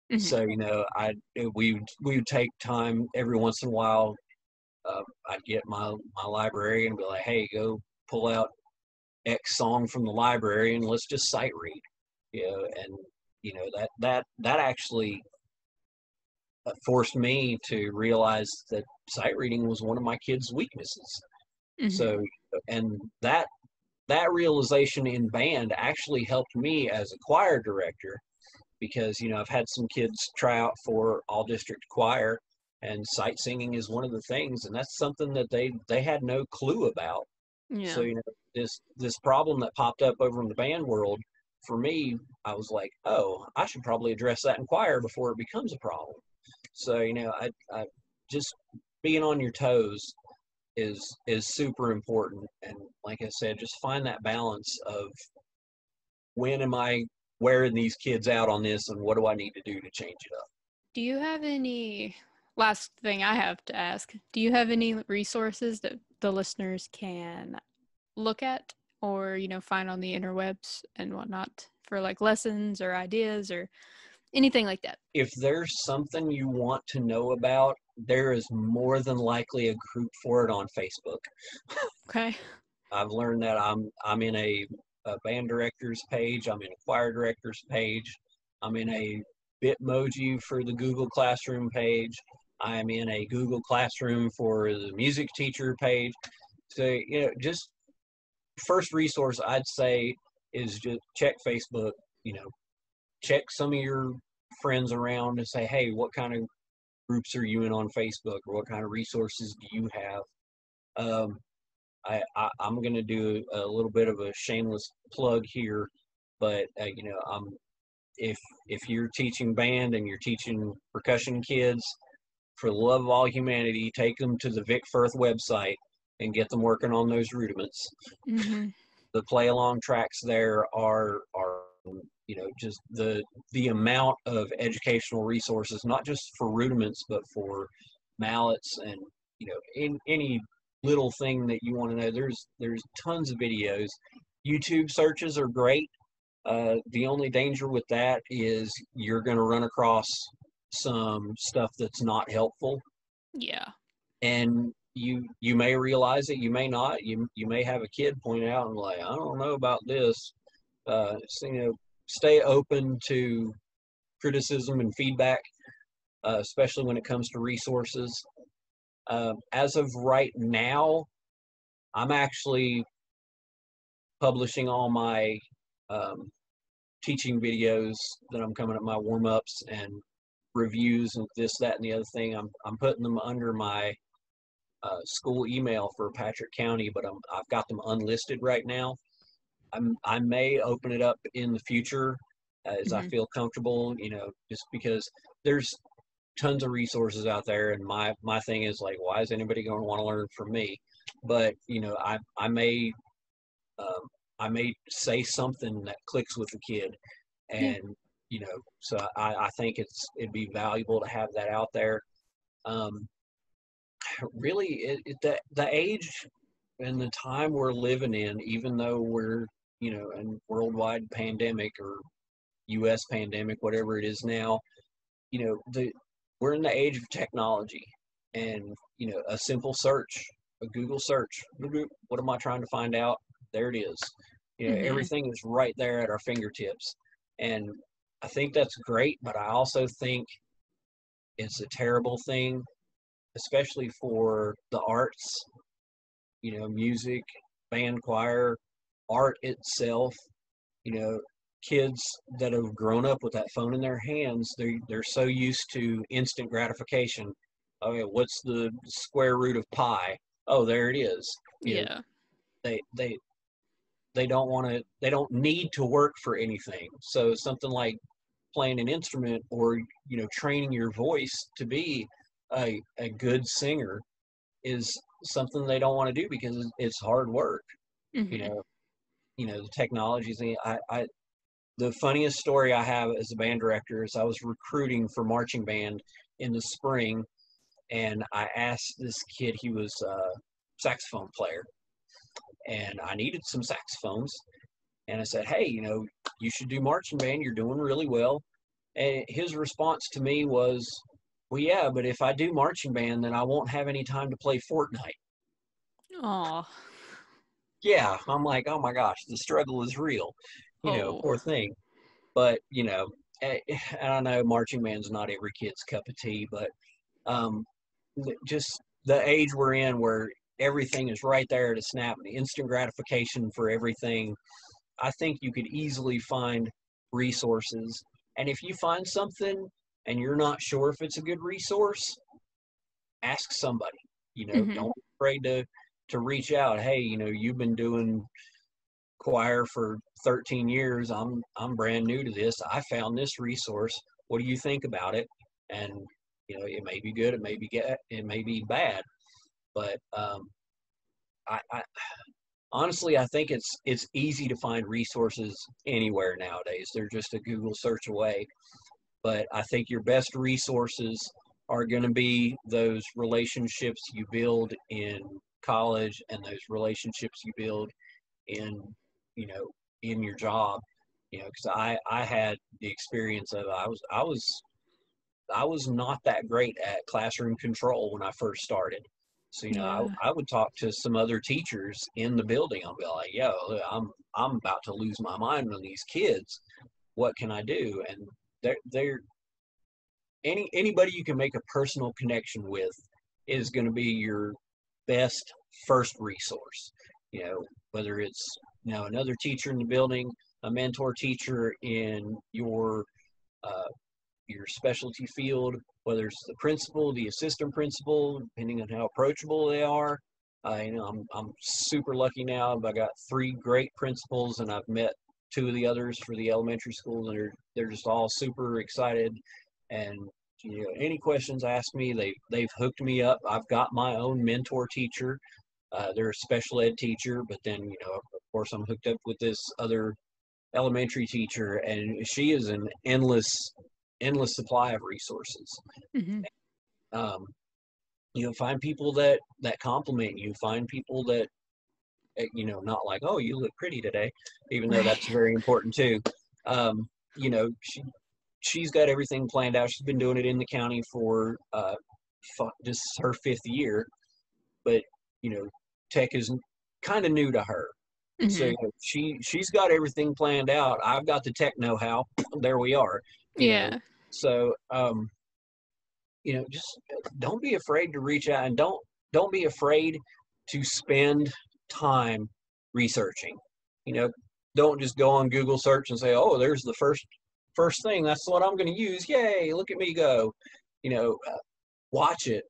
Mhm. So you know, I we would we would take time every once in a while. Uh, I'd get my my library and be like, hey, go pull out X song from the library and let's just sight read. You know, and you know that that that actually forced me to realize that sight reading was one of my kids' weaknesses. Mhm. So, and that that realization in band actually helped me as a choir director because you know I've had some kids try out for all district choir, and sight singing is one of the things, and that's something that they they had no clue about. yeah. So you know this this problem that popped up over in the band world for me, I was like, oh, I should probably address that in choir before it becomes a problem. So you know, I, I just being on your toes is is super important, and like I said, just find that balance of when am I wearing these kids out on this, and what do I need to do to change it up. Do you have any last thing I have to ask? Do you have any resources that the listeners can look at or, you know, find on the interwebs and whatnot for like lessons or ideas or anything like that? If there's something you want to know about, there is more than likely a group for it on Facebook. Okay. I've learned that I'm I'm in a, a band directors page. I'm in a choir directors page. I'm in a Bitmoji for the Google Classroom page. I'm in a Google Classroom for the music teacher page. So, you know, just first resource I'd say is just check Facebook, you know, check some of your friends around and say, hey, what kind of groups are you in on Facebook or what kind of resources do you have? Um, I, I am going to do a little bit of a shameless plug here, but uh, you know, I'm if if you're teaching band and you're teaching percussion kids, for the love of all humanity, take them to the Vic Firth website and get them working on those rudiments. Mm-hmm. The play along tracks there are are you know just the the amount of educational resources, not just for rudiments, but for mallets and you know in any little thing that you want to know. There's there's tons of videos. YouTube searches are great. Uh, the only danger with that is you're going to run across some stuff that's not helpful. Yeah. And you you may realize it, you may not. You you may have a kid point out and like, I don't know about this. Uh, you know, stay open to criticism and feedback, uh, especially when it comes to resources. Uh, as of right now, I'm actually publishing all my um, teaching videos that I'm coming up, my warm ups and reviews and this, that, and the other thing. I'm I'm putting them under my uh, school email for Patrick County, but I'm I've got them unlisted right now. I'm I may open it up in the future as mm-hmm. I feel comfortable. You know, just because there's tons of resources out there, and my my thing is like, why is anybody going to want to learn from me? But you know, I I may um, I may say something that clicks with the kid, and you know, so I I think it's it'd be valuable to have that out there. Um, really, it, it, the the age and the time we're living in, even though we're you know, a worldwide pandemic or U.S. pandemic, whatever it is now, you know, the we're in the age of technology, and you know, a simple search, a Google search, what am I trying to find out? There it is. You know, mm-hmm. everything is right there at our fingertips, and I think that's great. But I also think it's a terrible thing, especially for the arts. You know, music, band, choir, art itself. You know, kids that have grown up with that phone in their hands, they they're so used to instant gratification. Oh yeah, what's the square root of pi? Oh, there it is. You yeah. Know, they they they don't want to they don't need to work for anything. So something like playing an instrument or you know training your voice to be a a good singer is something they don't want to do because it's hard work. Mm-hmm. You know, you know the technologies. I, I the funniest story I have as a band director is I was recruiting for marching band in the spring, and I asked this kid, he was a saxophone player, and I needed some saxophones. And I said, hey, you know, you should do marching band. You're doing really well. And his response to me was, well, yeah, but if I do marching band, then I won't have any time to play Fortnite. Oh. Yeah, I'm like, oh my gosh, the struggle is real you know, oh. poor thing. But you know, eh, I know marching band's not every kid's cup of tea, but um, just the age we're in, where everything is right there to snap, instant gratification for everything. I think you could easily find resources, and if you find something and you're not sure if it's a good resource, ask somebody. You know, mm-hmm. don't be afraid to to reach out. Hey, you know, you've been doing choir for 13 years. I'm I'm brand new to this. I found this resource. What do you think about it? And you know, it may be good, it may be get, it may be bad, but um, I, I honestly I think it's it's easy to find resources anywhere nowadays. They're just a Google search away. But I think your best resources are going to be those relationships you build in college and those relationships you build in you know in your job you know because i i had the experience of i was i was i was not that great at classroom control when i first started. So you know yeah. I, I would talk to some other teachers in the building. I'll be like yo i'm i'm about to lose my mind on these kids. What can i do? And they're they're any anybody you can make a personal connection with is going to be your best first resource. You know, whether it's you know another teacher in the building, a mentor teacher in your uh, your specialty field, whether it's the principal, the assistant principal, depending on how approachable they are. Uh, you know, I'm I'm super lucky now. I got three great principals, and I've met two of the others for the elementary schools, and they're they're just all super excited. And you know, any questions ask me, they they've hooked me up. I've got my own mentor teacher. Uh, they're a special ed teacher, but then you know, of course, I'm hooked up with this other elementary teacher, and she is an endless endless supply of resources. Mm-hmm. Um, you know, find people that that compliment you. Find people that eh, you know, not like, oh, you look pretty today, even though that's very important too. Um, you know, she she's got everything planned out. She's been doing it in the county for uh, just her fifth year, but you know, tech is kind of new to her. Mm-hmm. So she she's got everything planned out. I've got the tech know-how. There we are. Yeah. Know? So um, you know, just don't be afraid to reach out and don't don't be afraid to spend time researching. You know, don't just go on Google search and say, "Oh, there's the first first thing. That's what I'm going to use. Yay! Look at me go." You know, uh, watch it.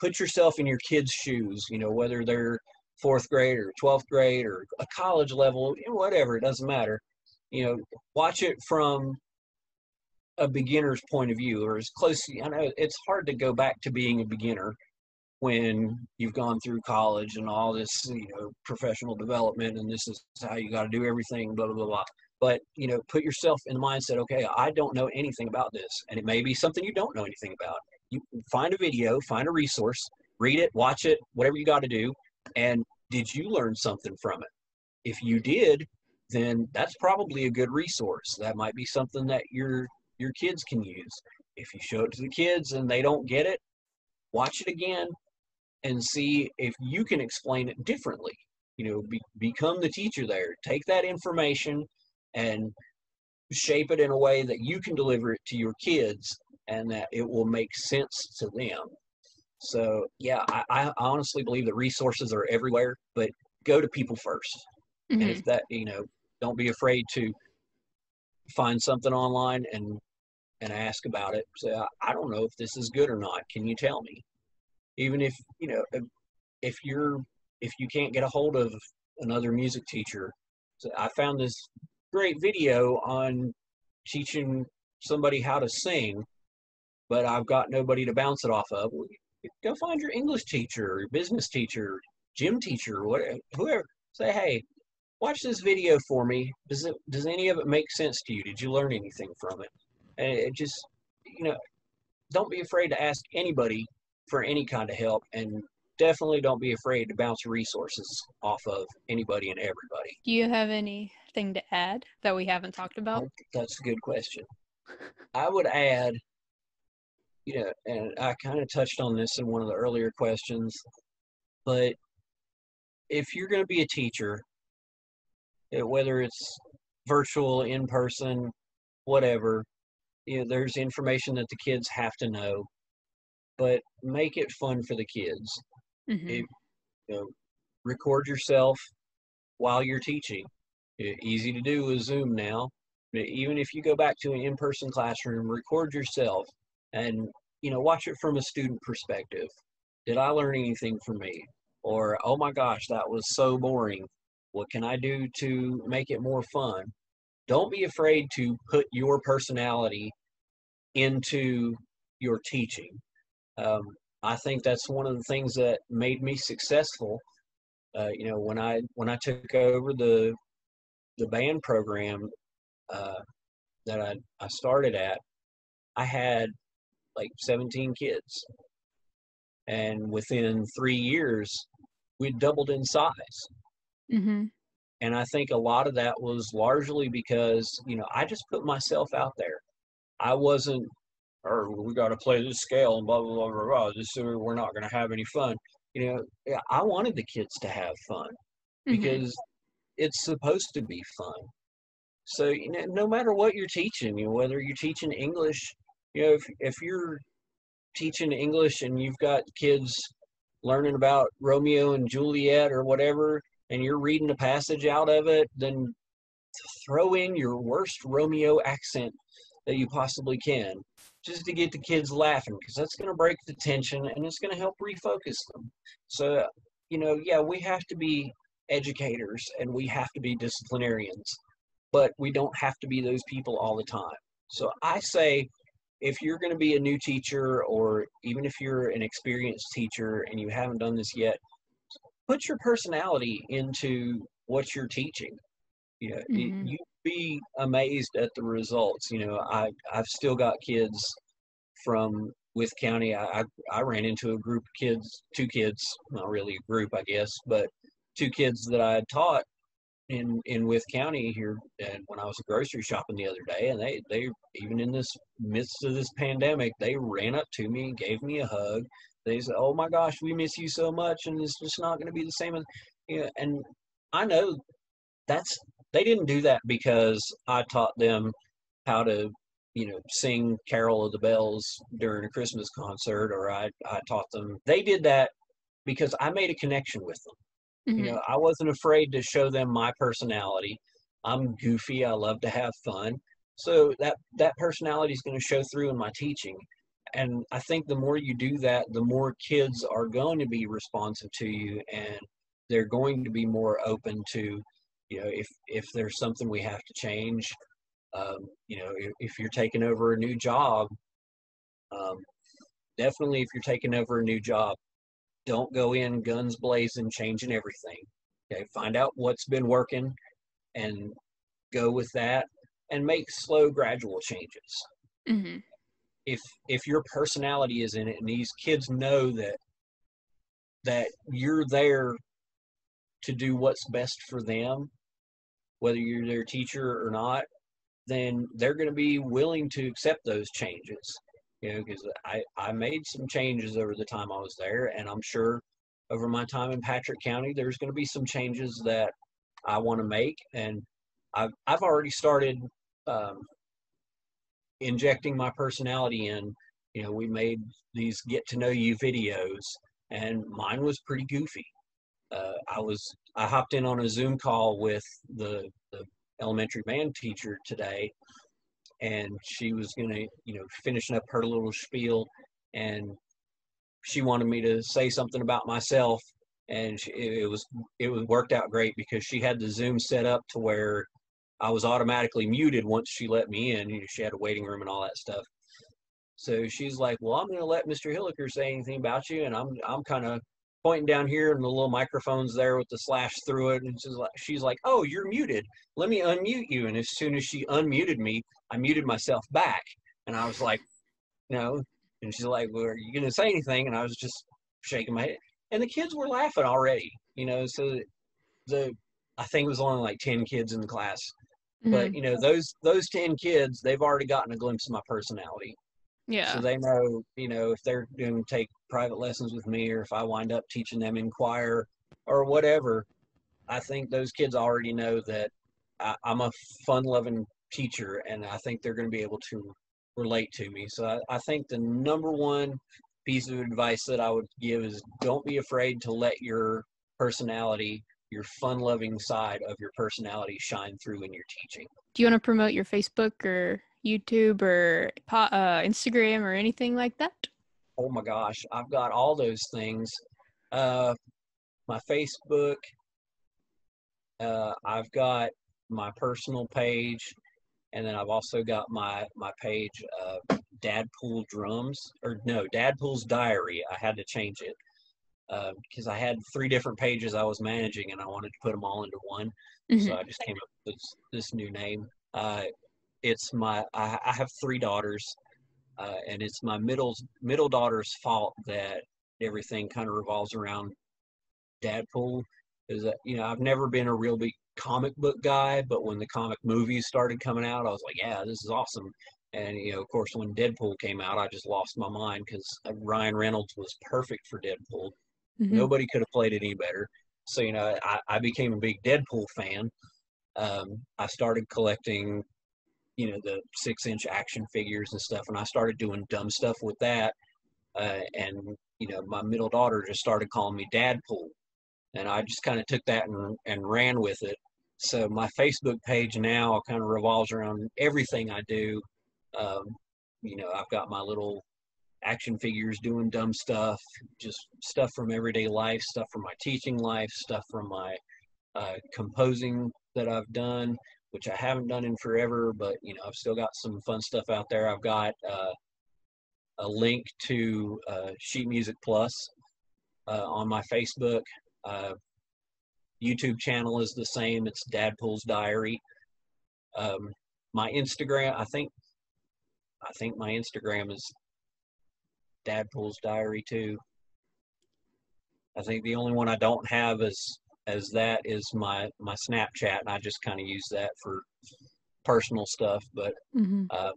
Put yourself in your kids' shoes. You know, whether they're fourth grade or 12th grade or a college level, whatever, it doesn't matter. You know, watch it from a beginner's point of view or as close I know it's hard to go back to being a beginner when you've gone through college and all this, you know, professional development and this is how you got to do everything, blah, blah, blah. But, you know, put yourself in the mindset, okay, I don't know anything about this. And it may be something you don't know anything about. You find a video, find a resource, read it, watch it, whatever you got to do. And did you learn something from it? If you did, then that's probably a good resource. That might be something that your your kids can use. If you show it to the kids and they don't get it, watch it again and see if you can explain it differently. You know, be, become the teacher there. Take that information and shape it in a way that you can deliver it to your kids and that it will make sense to them. So, yeah, I, I honestly believe that resources are everywhere, but go to people 1st mm-hmm. And if mm-hmm. that, you know, don't be afraid to find something online and and ask about it. Say, I don't know if this is good or not. Can you tell me? Even if you know, if you're if you can't get a hold of another music teacher, so I found this great video on teaching somebody how to sing, but I've got nobody to bounce it off of. Go find your English teacher, your business teacher, gym teacher, whatever, whoever. Say, hey, watch this video for me. Does it does any of it make sense to you? Did you learn anything from it? And it just you know, don't be afraid to ask anybody for any kind of help and definitely don't be afraid to bounce resources off of anybody and everybody. Do you have anything to add that we haven't talked about? That's a good question. I would add, you know, and I kind of touched on this in one of the earlier questions, but if you're going to be a teacher, eh, whether it's virtual, in person, whatever, you know, there's information that the kids have to know, but make it fun for the kids. Mm-hmm. It, you know, record yourself while you're teaching. It, easy to do with Zoom now. But Even if you go back to an in-person classroom, record yourself and you know watch it from a student perspective. Did I learn anything from me? Or oh my gosh, that was so boring. What can I do to make it more fun? don't be afraid to put your personality into your teaching. Um, I think that's one of the things that made me successful. Uh, you know, when I when I took over the the band program uh, that I, I started at, I had like 17 kids, and within three years, we doubled in size. Mm-hmm. And I think a lot of that was largely because, you know, I just put myself out there. I wasn't, or we got to play this scale and blah, blah, blah, blah, blah. This, we're not going to have any fun. You know, I wanted the kids to have fun mm-hmm. because mm-hmm. it's supposed to be fun. So, you know, no matter what you're teaching, you know, whether you're teaching English, you know, if if you're teaching English and you've got kids learning about Romeo and Juliet or whatever, and you're reading a passage out of it, then throw in your worst Romeo accent that you possibly can just to get the kids laughing because that's going to break the tension and it's going to help refocus them. So, you know, yeah, we have to be educators and we have to be disciplinarians, but we don't have to be those people all the time. So I say if you're going to be a new teacher or even if you're an experienced teacher and you haven't done this yet, put your personality into what you're teaching. You know, mm-hmm. you be amazed at the results. You know, I I've still got kids from Wythe County. I, I, I ran into a group of kids, two kids, not really a group, I guess, but two kids that I had taught in in Wythe County here and when I was grocery shopping the other day and they they even in this midst of this pandemic they ran up to me and gave me a hug they said oh my gosh we miss you so much and it's just not going to be the same you know, and I know that's they didn't do that because I taught them how to you know sing carol of the bells during a christmas concert or i i taught them they did that because i made a connection with them Mm-hmm. You know, I wasn't afraid to show them my personality. I'm goofy. I love to have fun. So that that personality is going to show through in my teaching. And I think the more you do that, the more kids are going to be responsive to you and they're going to be more open to, you know, if if there's something we have to change, um, you know, if, if, you're taking over a new job, um, definitely if you're taking over a new job, don't go in guns blazing, changing everything. Okay, find out what's been working and go with that and make slow, gradual changes. Mm-hmm. If if your personality is in it and these kids know that that you're there to do what's best for them, whether you're their teacher or not, then they're going to be willing to accept those changes you know, because I, I made some changes over the time I was there, and I'm sure over my time in Patrick County, there's going to be some changes that I want to make, and I've I've already started um, injecting my personality in. You know, we made these get to know you videos, and mine was pretty goofy. Uh, I was I hopped in on a Zoom call with the the elementary band teacher today, and she was gonna, you know, finishing up her little spiel, and she wanted me to say something about myself, and she, it was it was worked out great because she had the Zoom set up to where I was automatically muted once she let me in. You know, she had a waiting room and all that stuff. So she's like, "Well, I'm going to let Mr. Hilliker say anything about you," and I'm I'm kind of pointing down here and the little microphone's there with the slash through it and she's like she's like oh you're muted. Let me unmute you. And as soon as she unmuted me i muted myself back. And i was like no. And she's like well are you gonna say anything? And i was just shaking my head. And the kids were laughing already you know so the i think it was only like 10 kids in the class. Mm-hmm. but you know those those 10 kids they've already gotten a glimpse of my personality. Yeah. So they know, you know, if they're going to take private lessons with me or if I wind up teaching them in choir or whatever, I think those kids already know that I, am a fun loving teacher and I think they're going to be able to relate to me. So I, I think the number one piece of advice that I would give is don't be afraid to let your personality, your fun loving side of your personality shine through in your teaching. Do you want to promote your Facebook or YouTube or uh, Instagram or anything like that? Oh my gosh, I've got all those things. Uh, my Facebook. Uh, I've got my personal page, and then I've also got my my page, uh, Dadpool Drums, or no, Dadpool's Diary. I had to change it because uh, I had three different pages I was managing, and I wanted to put them all into one. Mm-hmm. So I just came up with this new name. Uh, it's my I, I have three daughters, uh, and it's my middle middle daughter's fault that everything kind of revolves around Dadpool. Is that you know I've never been a real big comic book guy, but when the comic movies started coming out, I was like, yeah, this is awesome. And you know, of course, when Deadpool came out, I just lost my mind because uh, Ryan Reynolds was perfect for Deadpool. Mm-hmm. Nobody could have played it any better. So you know, I, I became a big Deadpool fan. Um, I started collecting you know, the six inch action figures and stuff. And I started doing dumb stuff with that. Uh, and, you know, my middle daughter just started calling me Dad Pool. And I just kind of took that and, and ran with it. So my Facebook page now kind of revolves around everything I do. Um, you know, I've got my little action figures doing dumb stuff, just stuff from everyday life, stuff from my teaching life, stuff from my uh, composing that I've done, which I haven't done in forever, but you know I've still got some fun stuff out there. I've got uh, a link to uh, Sheet Music Plus uh, on my Facebook. Uh, YouTube channel is the same. It's Dadpool's Diary. Um, my Instagram, I think, I think my Instagram is Dadpool's Diary too. I think the only one I don't have is as that is my my Snapchat, and I just kind of use that for personal stuff. But Mm-hmm. um,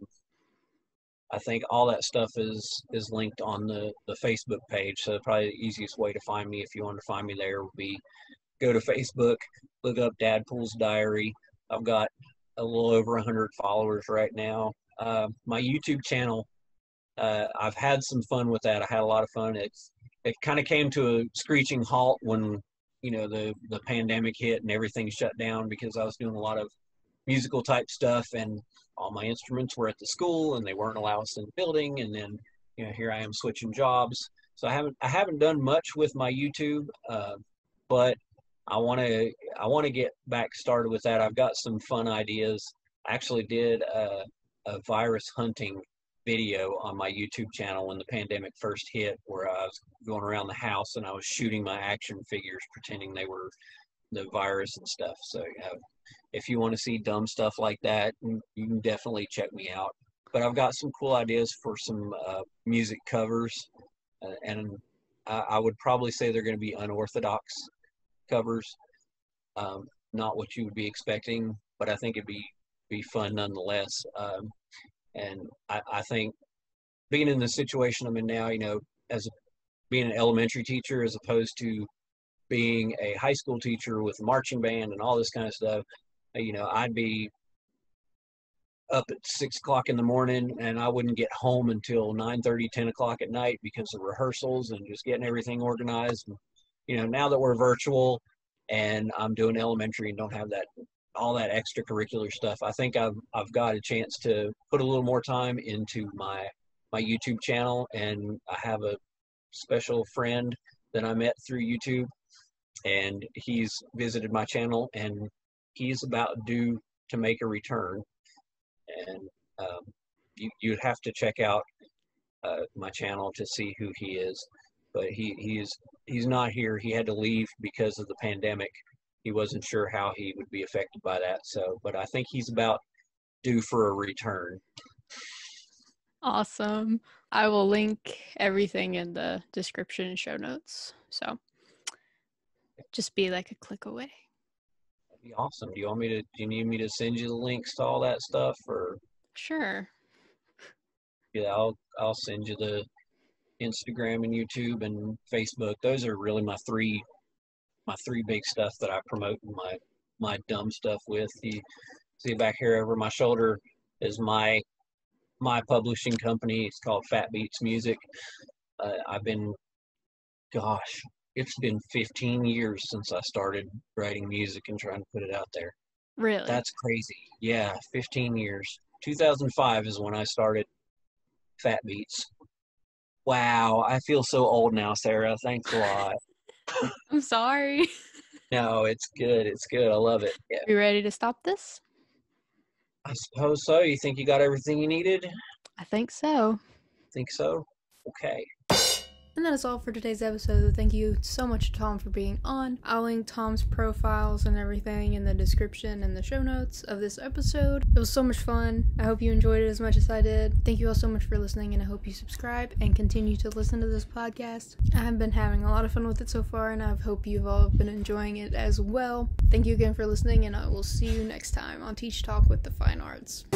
I think all that stuff is is linked on the the Facebook page. So probably the easiest way to find me, if you want to find me there, would be go to Facebook, look up Dadpool's Diary. I've got a little over 100 followers right now. Uh, my YouTube channel, uh, I've had some fun with that. I had a lot of fun. It's it kind of came to a screeching halt when you know the the pandemic hit and everything shut down because I was doing a lot of musical type stuff and all my instruments were at the school and they weren't allowed us in the building. And then you know here I am switching jobs. So I haven't I haven't done much with my YouTube uh, but I want to I want to get back started with that. I've got some fun ideas. I actually did a, a virus hunting video on my YouTube channel when the pandemic first hit where I was going around the house and I was shooting my action figures pretending they were the virus and stuff so if you want to see dumb stuff like that, you you can definitely check me out. But I've got some cool ideas for some uh, music covers, uh, and I, I would probably say they're going to be unorthodox covers, um, not what you would be expecting. But I think it'd be be fun nonetheless. Um, and I, I think being in the situation I'm in now, you know, as a, being an elementary teacher as opposed to being a high school teacher with marching band and all this kind of stuff, uh, you know, I'd be up at six o'clock in the morning and I wouldn't get home until 9 30, 10 o'clock at night because of rehearsals and just getting everything organized. And, you know, now that we're virtual and I'm doing elementary and don't have that all that extracurricular stuff, I think I've I've got a chance to put a little more time into my my YouTube channel and I have a special friend that I met through YouTube and he's visited my channel and he's about due to make a return. And um, you, you'd have to check out uh, my channel to see who he is but he he's he's not here. He had to leave because of the pandemic he wasn't sure how he would be affected by that so but i think he's about due for a return Awesome. I will link everything in the description and show notes. So just be like a click away. That'd be awesome do you want me to do you need me to send you the links to all that stuff or Sure. yeah i'll i'll send you the instagram and youtube and facebook those are really my three my three big stuff that i promote my my dumb stuff with you see back here over my shoulder is my my publishing company it's called fat beats music uh, i've been gosh it's been 15 years since i started writing music and trying to put it out there Really? that's crazy. Yeah, 15 years. 2005 is when I started Fat Beats. Wow, I feel so old now, Sarah. Thanks a lot. I'm sorry. No, it's good. It's good. I love it. Yeah, You ready to stop this? I suppose so. You think you got everything you needed? I think so. Think so? Okay. And that is all for today's episode. Thank you so much, to Tom, for being on. I'll link Tom's profiles and everything in the description and the show notes of this episode. It was so much fun. I hope you enjoyed it as much as I did. Thank you all so much for listening, and I hope you subscribe and continue to listen to this podcast. I have been having a lot of fun with it so far, and I hope you've all been enjoying it as well. Thank you again for listening, and I will see you next time on Teach Talk with the Fine Arts.